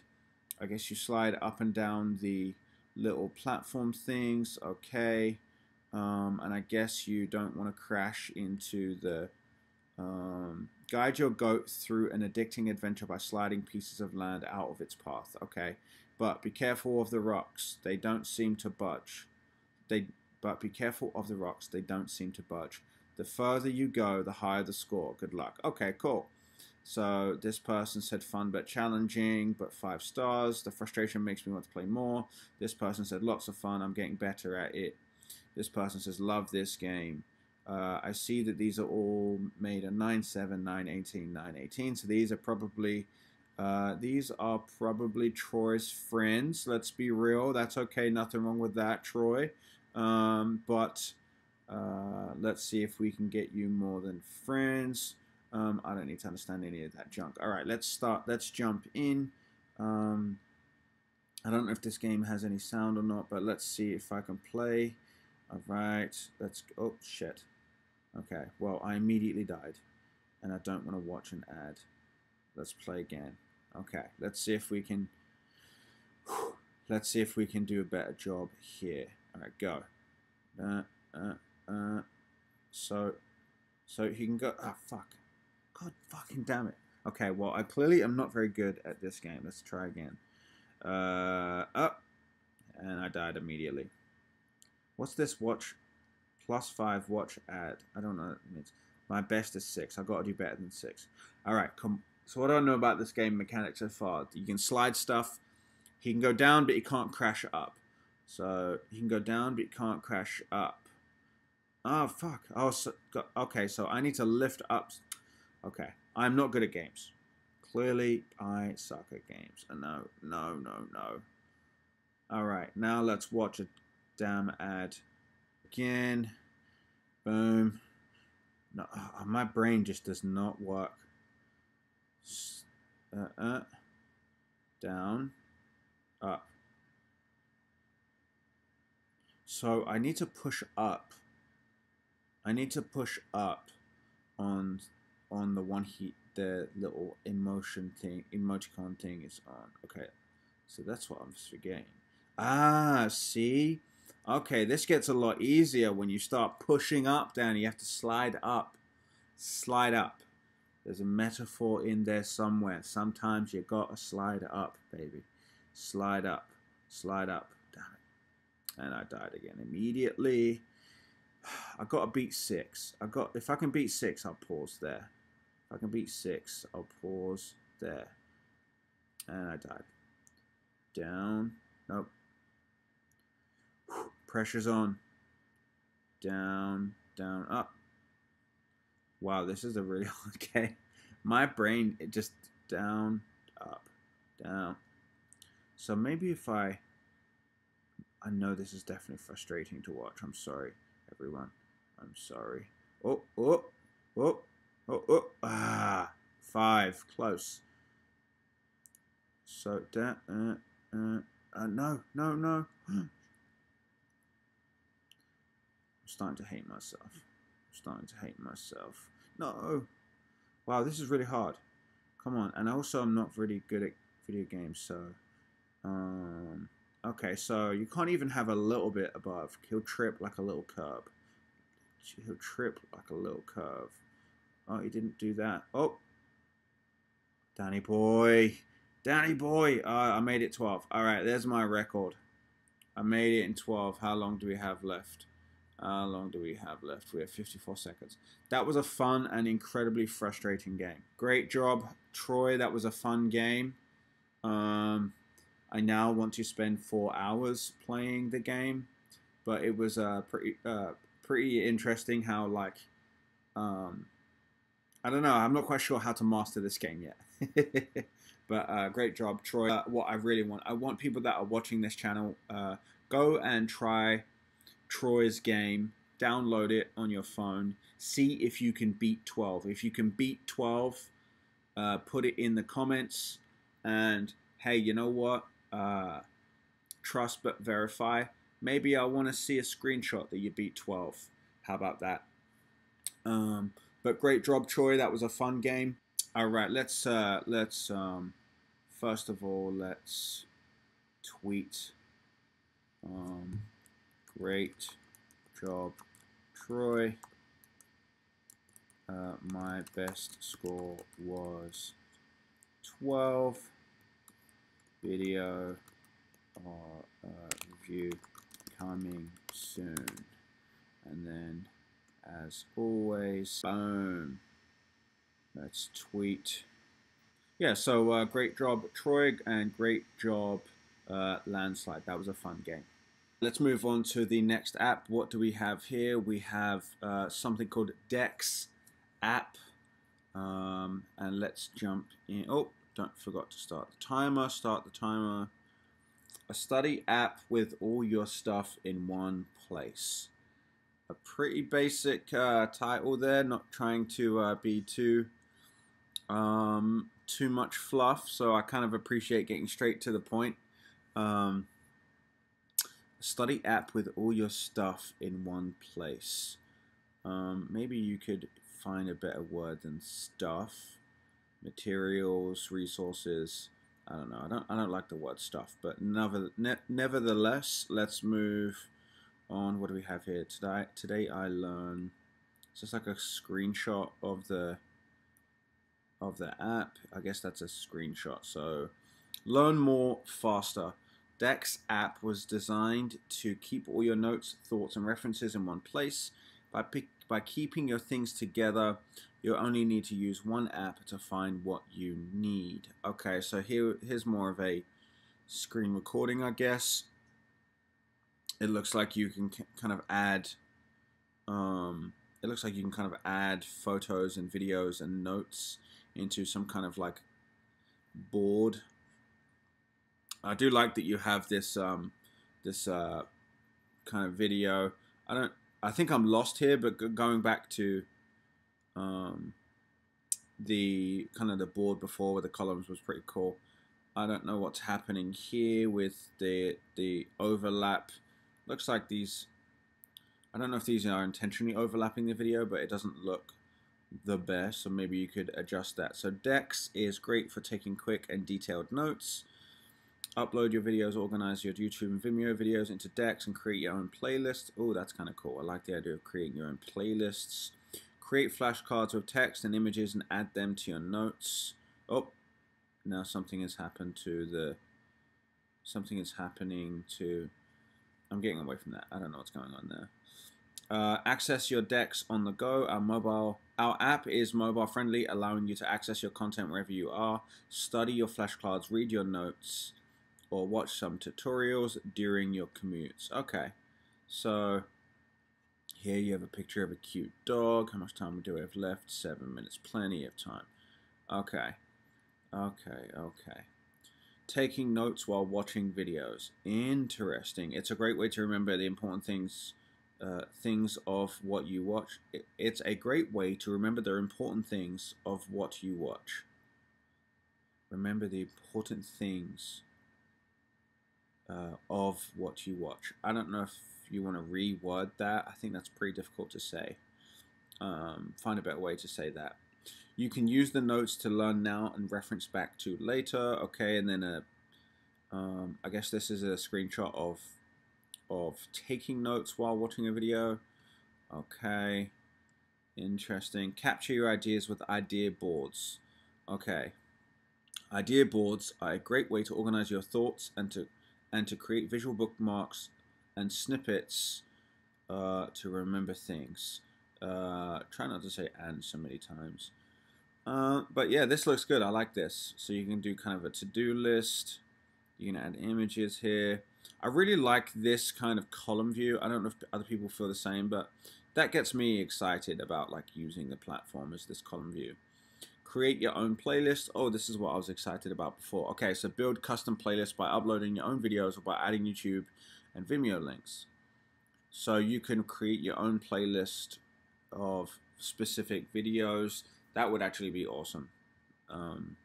I guess you slide up and down the little platform things. Okay. Um, and I guess you don't want to crash into the um, guide your goat through an addicting adventure by sliding pieces of land out of its path. Okay, but be careful of the rocks. They don't seem to budge. They, but be careful of the rocks. They don't seem to budge. The further you go, the higher the score. Good luck. Okay, cool. So this person said fun but challenging, but five stars. The frustration makes me want to play more. This person said lots of fun. I'm getting better at it. This person says love this game. Uh, I see that these are all made a 9.7, 9.18, 9.18. So these are probably uh, these are probably Troy's friends. Let's be real. That's okay. Nothing wrong with that, Troy. Um, but uh, let's see if we can get you more than friends. Um, I don't need to understand any of that junk. All right, let's start. Let's jump in. Um, I don't know if this game has any sound or not, but let's see if I can play. All right, let's. Oh shit. Okay. Well, I immediately died, and I don't want to watch an ad. Let's play again. Okay. Let's see if we can. (sighs) Let's see if we can do a better job here. All right, go. Uh, uh, uh. So, so he can go. Ah, oh, fuck. God fucking damn it. Okay, well, I clearly am not very good at this game. Let's try again. Uh, up. And I died immediately. What's this watch? Plus five watch ad. I don't know what it means. My best is six. I've got to do better than six. All right, come. So what do I know about this game mechanic so far? You can slide stuff. He can go down, but he can't crash up. So he can go down, but he can't crash up. Oh, fuck. Oh, so, okay, so I need to lift up. Okay, I'm not good at games. Clearly, I suck at games. No, no, no, no. All right, now let's watch a damn ad again. Boom. No, uh, my brain just does not work. Uh, uh, down, up. So I need to push up. I need to push up on on the one he the little emotion thing emoticon thing is on. Okay, so that's what I'm forgetting. Ah, see. Okay, this gets a lot easier when you start pushing up down. You have to slide up. Slide up. There's a metaphor in there somewhere. Sometimes you gotta slide up, baby. Slide up. Slide up. Damn it. And I died again immediately. (sighs) I gotta beat six. I got if I can beat six, I'll pause there. I can beat six, I'll pause there. And I died. Down. Nope. Pressure's on. Down, down, up. Wow, this is a really (laughs) hard game. My brain, it just down, up, down. So maybe if I... I know this is definitely frustrating to watch. I'm sorry, everyone. I'm sorry. Oh, oh, oh, oh, oh. Ah, five. Close. So, that, uh, uh, uh, no, no, no. I'm starting to hate myself. I'm starting to hate myself. No. Wow, this is really hard. Come on. And also, I'm not really good at video games, so... Um, okay, so you can't even have a little bit above. He'll trip like a little curb. He'll trip like a little curve. Oh, he didn't do that. Oh. Danny boy. Danny boy. I made it 12. All right, there's my record. I made it in 12. How long do we have left? How long do we have left? We have 54 seconds. That was a fun and incredibly frustrating game. Great job, Troy. That was a fun game. Um, I now want to spend four hours playing the game, but it was uh, pretty uh, pretty interesting how like um, I don't know. I'm not quite sure how to master this game yet. (laughs) but uh, great job, Troy. Uh, what I really want, I want people that are watching this channel uh, go and try Troy's game, download it on your phone, see if you can beat 12. If you can beat 12, uh, put it in the comments, and hey, you know what? Uh, trust but verify. Maybe I want to see a screenshot that you beat 12. How about that? Um, but great job, Troy. That was a fun game. All right, let's uh, let's um, first of all let's tweet. Um, Great job, Troy. Uh, my best score was 12. Video uh, review coming soon. And then, as always, boom. Let's tweet. Yeah, so uh, great job, Troy, and great job, uh, Landslide. That was a fun game. let's move on to the next app. What do we have here? We have uh, something called Dex app. Um, and let's jump in. Oh, don't forgot to start the timer. Start the timer. A study app with all your stuff in one place. A pretty basic uh, title there. Not trying to uh, be too um, too much fluff. So I kind of appreciate getting straight to the point. Um, study app with all your stuff in one place. Um, maybe you could find a better word than stuff. Materials, resources. I don't know. I don't. I don't like the word stuff. But never, ne nevertheless, let's move on. What do we have here today? Today I learn. It's just like a screenshot of the of the app. I guess that's a screenshot. So learn more faster. Dex app was designed to keep all your notes, thoughts, and references in one place. By, pick, by keeping your things together, you only need to use one app to find what you need. Okay, so here, here's more of a screen recording, I guess. It looks like you can kind of add, um, it looks like you can kind of add photos and videos and notes into some kind of like board I do like that you have this um, this uh, kind of video. I don't. I think I'm lost here, but going back to um, the kind of the board before with the columns was pretty cool. I don't know what's happening here with the the overlap. Looks like these. I don't know if these are intentionally overlapping the video, but it doesn't look the best. So maybe you could adjust that. So Decks is great for taking quick and detailed notes upload your videos, organize your YouTube and Vimeo videos into Decks, and create your own playlist. Oh, that's kind of cool. I like the idea of creating your own playlists. Create flashcards with text and images and add them to your notes. Oh, now something has happened to the. Something is happening to. I'm getting away from that. I don't know what's going on there. Uh, access your decks on the go. Our mobile, our app is mobile friendly, allowing you to access your content wherever you are. Study your flashcards, read your notes, or watch some tutorials during your commutes. Okay, so here you have a picture of a cute dog. How much time do we have left? Seven minutes, plenty of time. Okay, okay, okay. Taking notes while watching videos. Interesting. It's a great way to remember the important things uh, things of what you watch. It's a great way to remember the important things of what you watch. Remember the important things uh, of what you watch. I don't know if you want to reword that. I think that's pretty difficult to say. Um, find a better way to say that. You can use the notes to learn now and reference back to later. Okay, and then a, um, I guess this is a screenshot of of taking notes while watching a video. Okay, interesting. Capture your ideas with idea boards. Okay, idea boards are a great way to organize your thoughts and to and to create visual bookmarks and snippets uh, to remember things. Uh, try not to say and so many times. Uh, but yeah, this looks good. I like this. So you can do kind of a to-do list. You can add images here. I really like this kind of column view. I don't know if other people feel the same, but that gets me excited about like using the platform as this column view create your own playlist. Oh, this is what I was excited about before. Okay, so build custom playlists by uploading your own videos or by adding YouTube and Vimeo links. So you can create your own playlist of specific videos. That would actually be awesome. Um,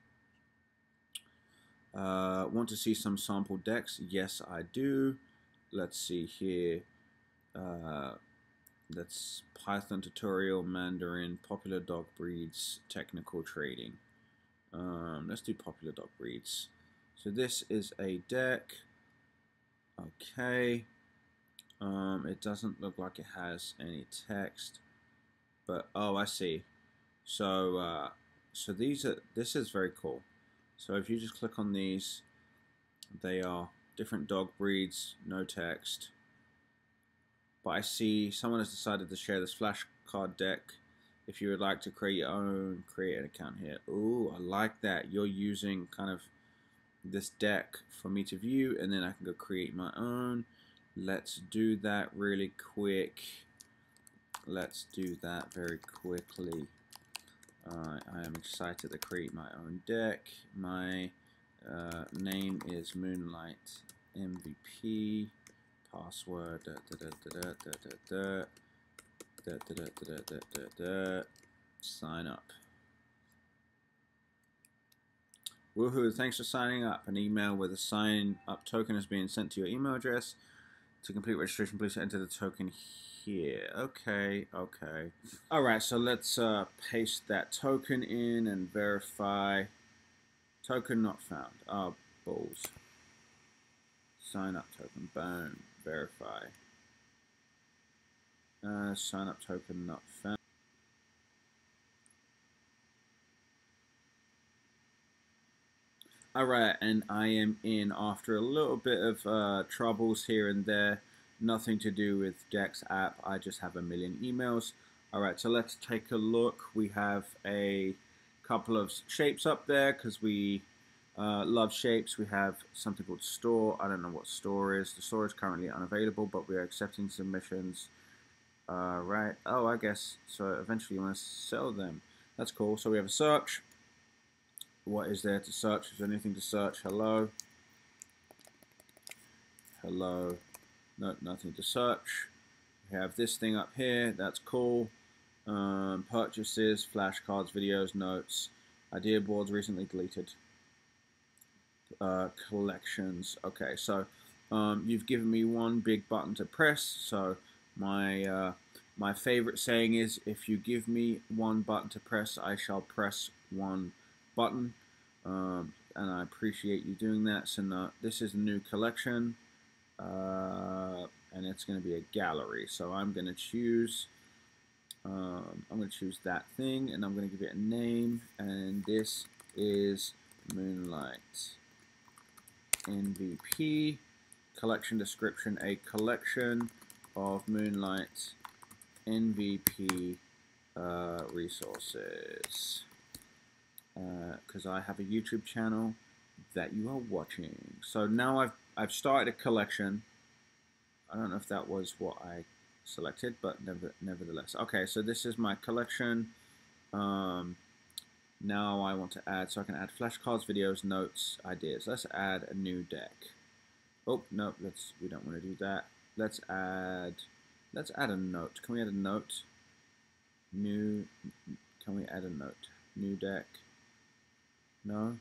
uh, want to see some sample decks? Yes, I do. Let's see here. Uh, that's Python tutorial, Mandarin, popular dog breeds, technical trading. Um, let's do popular dog breeds. So this is a deck. Okay. Um, it doesn't look like it has any text, but oh, I see. So, uh, so these are. This is very cool. So if you just click on these, they are different dog breeds, no text but I see someone has decided to share this flashcard deck. If you would like to create your own, create an account here. Ooh, I like that. You're using kind of this deck for me to view, and then I can go create my own. let's do that really quick. Let's do that very quickly. Uh, I am excited to create my own deck. My uh, name is Moonlight MVP. Password. Sign up. Woohoo! Thanks for signing up. An email with a sign up token is being sent to your email address. To complete registration, please enter the token here. Okay, okay. Alright, so let's uh, paste that token in and verify. Token not found. Oh, balls. Sign up token. Boom. Verify. Uh, sign up token not found. Alright, and I am in after a little bit of uh, troubles here and there. Nothing to do with DecksApp, I just have a million emails. Alright, so let's take a look. We have a couple of shapes up there because we uh, love shapes. We have something called store. I don't know what store is. The store is currently unavailable, but we are accepting submissions. Uh, right. Oh, I guess. So eventually you want to sell them. That's cool. So we have a search. What is there to search? Is there anything to search? Hello? Hello? No, nothing to search. We have this thing up here. That's cool. Um, purchases, flashcards, videos, notes, idea boards recently deleted. Uh, collections. Okay, so um, you've given me one big button to press. So my uh, my favorite saying is, if you give me one button to press, I shall press one button. Um, and I appreciate you doing that. So now, this is a new collection, uh, and it's going to be a gallery. So I'm going to choose, um, I'm going to choose that thing, and I'm going to give it a name, and this is Moonlight MVP collection description, a collection of Moonlight MVP uh, resources because I have a YouTube channel that you are watching. So now I've I've started a collection. I don't know if that was what I selected, but never, nevertheless. Okay, so this is my collection. Um, now I want to add, so I can add flashcards, videos, notes, ideas. Let's add a new deck. Oh, no, let's, we don't want to do that. Let's add, let's add a note. Can we add a note? New, can we add a note? New deck. No?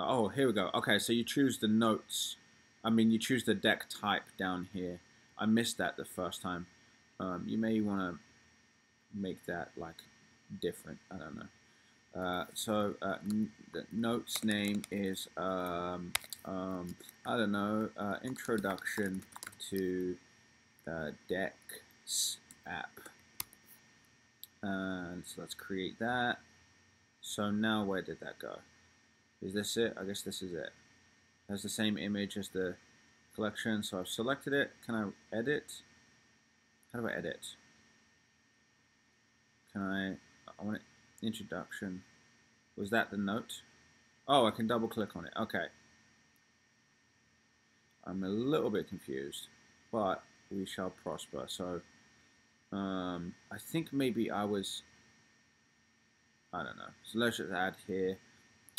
Oh, here we go. Okay, so you choose the notes. I mean, you choose the deck type down here. I missed that the first time. Um, you may want to make that like different. I don't know. Uh, so uh, the notes name is um, um, I don't know uh, introduction to the Dex app. And so let's create that. So now where did that go? Is this it? I guess this is it. it has the same image as the collection, so I've selected it. Can I edit? How do I edit? Can I, I want it, introduction. Was that the note? Oh, I can double click on it. Okay. I'm a little bit confused, but we shall prosper. So, um, I think maybe I was I don't know. So let's just add here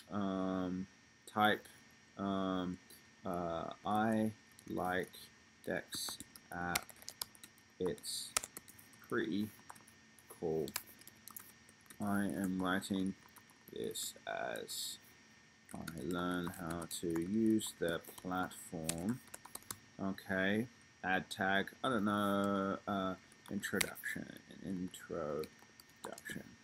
um, type um, uh, I like Dex app. It's pretty cool. I am writing this as I learn how to use the platform. Okay, add tag. I don't know. Uh, introduction. Introduction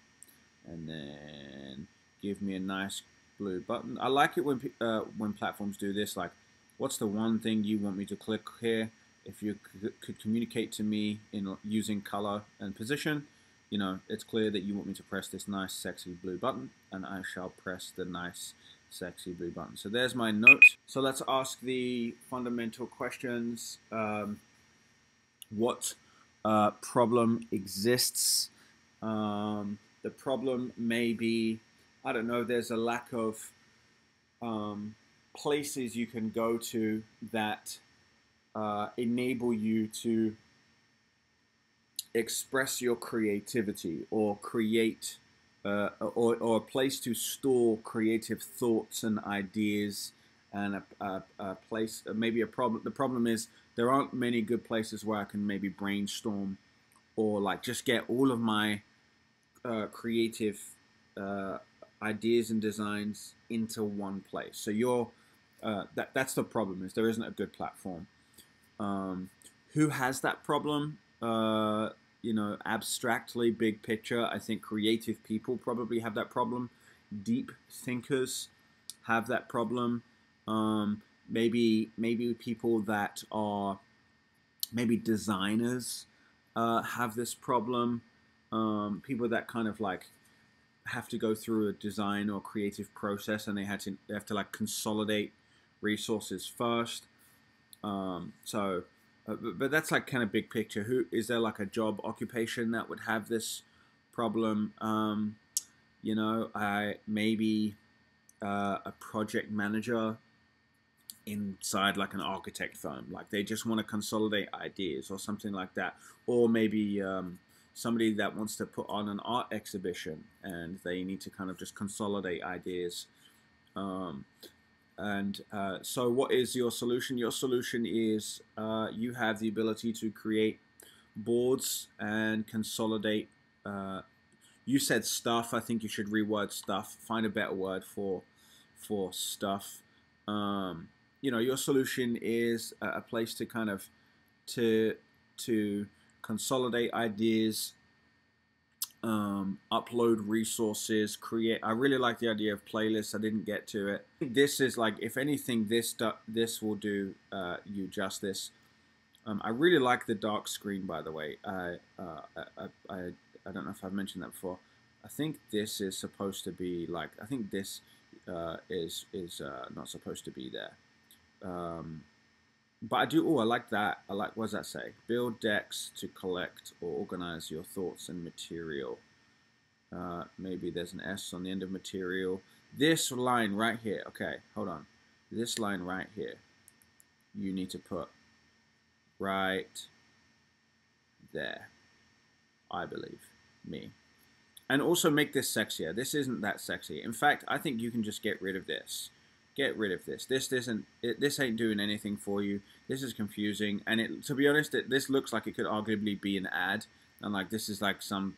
and then give me a nice blue button. I like it when uh, when platforms do this. Like, what's the one thing you want me to click here? If you could communicate to me in using color and position, you know, it's clear that you want me to press this nice, sexy blue button, and I shall press the nice, sexy blue button. So there's my note. So let's ask the fundamental questions. Um, what uh, problem exists? Um, the problem may be, I don't know, there's a lack of um, places you can go to that uh, enable you to express your creativity or create uh, or, or a place to store creative thoughts and ideas and a, a, a, place maybe a problem the problem is there aren't many good places where i can maybe brainstorm or like just get all of my uh, creative uh, ideas and designs into one place so you're uh, that that's the problem is there isn't a good platform um, who has that problem uh, you know, abstractly big picture. I think creative people probably have that problem. Deep thinkers have that problem. Um, maybe maybe people that are maybe designers uh, have this problem. Um, people that kind of like have to go through a design or creative process and they had to they have to like consolidate resources first. Um, so uh, but, that's like kind of big picture. Who is there like a job occupation that would have this problem? Um, you know, I maybe uh, a project manager inside like an architect firm. Like they just want to consolidate ideas or something like that. Or maybe um, somebody that wants to put on an art exhibition and they need to kind of just consolidate ideas. Um, and uh, so, what is your solution? Your solution is uh, you have the ability to create boards and consolidate. Uh, you said stuff. I think you should reword stuff. Find a better word for for stuff. Um, you know, your solution is a, a place to kind of to to consolidate ideas um, upload resources, create. I really like the idea of playlists. I didn't get to it. This is like, if anything, this this will do uh, you justice. Um, I really like the dark screen, by the way. I, uh, I, I, I don't know if I've mentioned that before. I think this is supposed to be like. I think this uh, is is uh, not supposed to be there. Um, but I do. Oh, I like that. I like. What does that say? Build decks to collect or organize your thoughts and material. Uh, maybe there's an S on the end of material. This line right here. Okay, hold on. This line right here. You need to put right there. I believe me. And also make this sexier. This isn't that sexy. In fact, I think you can just get rid of this get rid of this. This isn't it, this ain't doing anything for you. This is confusing, and it to be honest, it, this looks like it could arguably be an ad, and like this is like some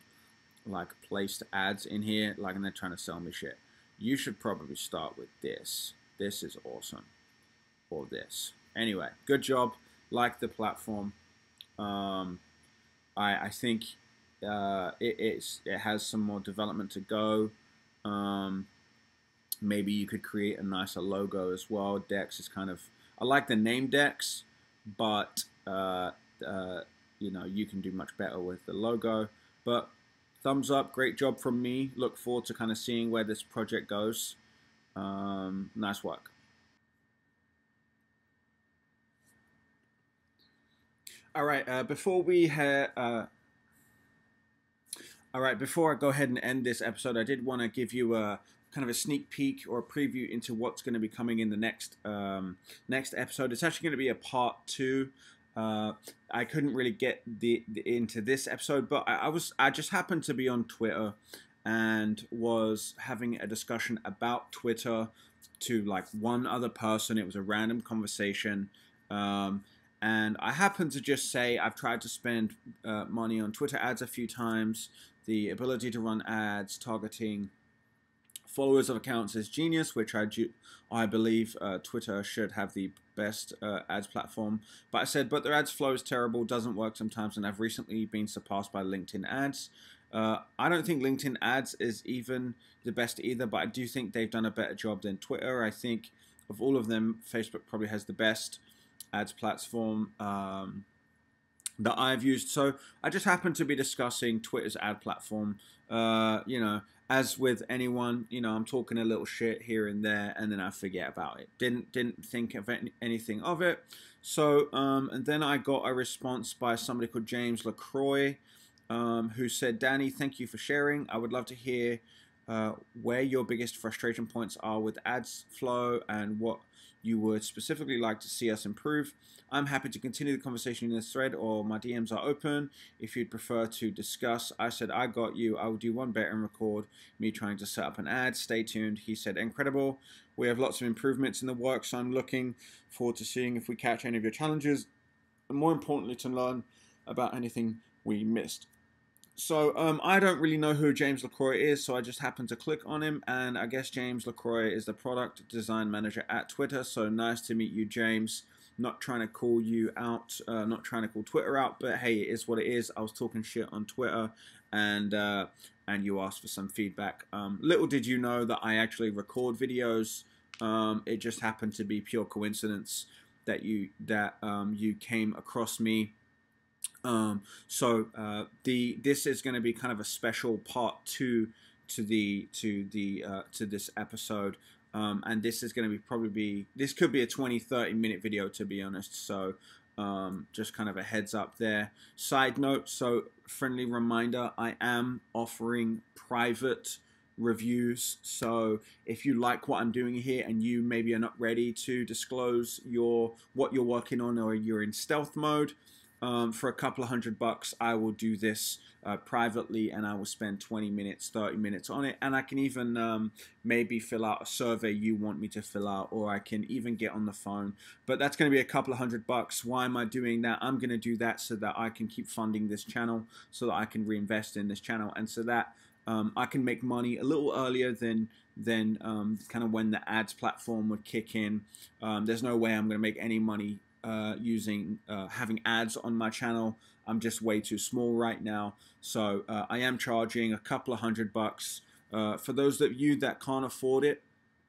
like placed ads in here, like and they're trying to sell me shit. You should probably start with this. This is awesome, or this. Anyway, good job. Like the platform. Um, I I think uh, it, it's it has some more development to go. Um, maybe you could create a nicer logo as well. Decks is kind of I like the name Decks, but uh, uh, you know you can do much better with the logo. But thumbs up, great job from me. Look forward to kind of seeing where this project goes. Um, nice work. All right, uh, before we ha- uh, all right, before I go ahead and end this episode, I did want to give you a kind of a sneak peek or a preview into what's going to be coming in the next um, next episode. It's actually going to be a part two. Uh, I couldn't really get the, the into this episode, but I, I, was I just happened to be on Twitter and was having a discussion about Twitter to like one other person. It was a random conversation. Um, and I happened to just say I've tried to spend uh, money on Twitter ads a few times. The ability to run ads, targeting, followers of accounts is genius, which I do, I believe uh, Twitter should have the best uh, ads platform. But I said, but their ads flow is terrible, doesn't work sometimes, and have recently been surpassed by LinkedIn ads. Uh, I don't think LinkedIn ads is even the best either, but I do think they've done a better job than Twitter. I think of all of them, Facebook probably has the best ads platform. Um, that I've used. So I just happened to be discussing Twitter's ad platform. Uh, you know, as with anyone, you know, I'm talking a little shit here and there, and then I forget about it. Didn't didn't think of any, anything of it. So, um, and then I got a response by somebody called James Lacroix, um, who said, "Danny, thank you for sharing. I would love to hear uh, where your biggest frustration points are with ads flow and what you would specifically like to see us improve. I'm happy to continue the conversation in this thread or my DMs are open if you'd prefer to discuss. I said, I got you. I will do one better and record me trying to set up an ad. Stay tuned. He said, incredible. We have lots of improvements in the works. So I'm looking forward to seeing if we catch any of your challenges and more importantly, to learn about anything we missed. So um, I don't really know who James LaCroix is, so I just happened to click on him, and I guess James LaCroix is the product design manager at Twitter. So nice to meet you, James. Not trying to call you out, uh, not trying to call Twitter out, but hey, it is what it is. I was talking shit on Twitter, and uh, and you asked for some feedback. Um, little did you know that I actually record videos. Um, it just happened to be pure coincidence that you that um, you came across me um, so uh, the this is going to be kind of a special part two to the to the uh, to this episode. Um, and this is going to be probably be this could be a 20 30 minute video to be honest. So um, just kind of a heads up there. Side note so friendly reminder i am offering private reviews. So if you like what i'm doing here and you maybe are not ready to disclose your what you're working on or you're in stealth mode um, for a couple of hundred bucks, I will do this uh, privately and I will spend 20 minutes, 30 minutes on it. And I can even um, maybe fill out a survey you want me to fill out, or I can even get on the phone. But that's going to be a couple of hundred bucks. Why am I doing that? I'm going to do that so that I can keep funding this channel, so that I can reinvest in this channel, and so that um, I can make money a little earlier than than um, kind of when the ads platform would kick in. Um, there's no way I'm going to make any money uh, using uh, having ads on my channel. I'm just way too small right now. So uh, I am charging a couple of hundred bucks. Uh, for those of you that can't afford it,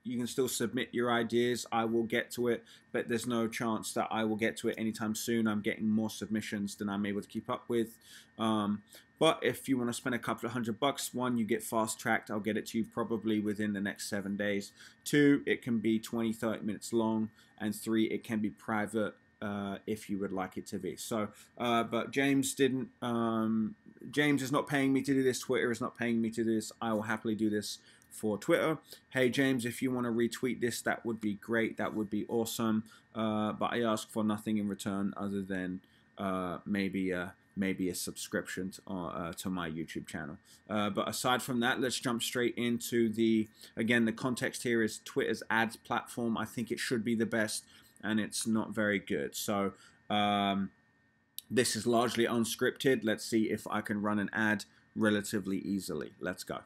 you can still submit your ideas. I will get to it, but there's no chance that I will get to it anytime soon. I'm getting more submissions than I'm able to keep up with. Um, but if you want to spend a couple of hundred bucks, one, you get fast tracked. I'll get it to you probably within the next seven days. Two, it can be 20, 30 minutes long. And three, it can be private uh, if you would like it to be. So, uh, but James didn't. Um, James is not paying me to do this. Twitter is not paying me to do this. I will happily do this for Twitter. Hey James, if you want to retweet this, that would be great. That would be awesome. Uh, but I ask for nothing in return other than uh, maybe a maybe a subscription to, uh, to my YouTube channel. Uh, but aside from that, let's jump straight into the again. The context here is Twitter's ads platform. I think it should be the best and it's not very good. So um, this is largely unscripted. Let's see if I can run an ad relatively easily. Let's go.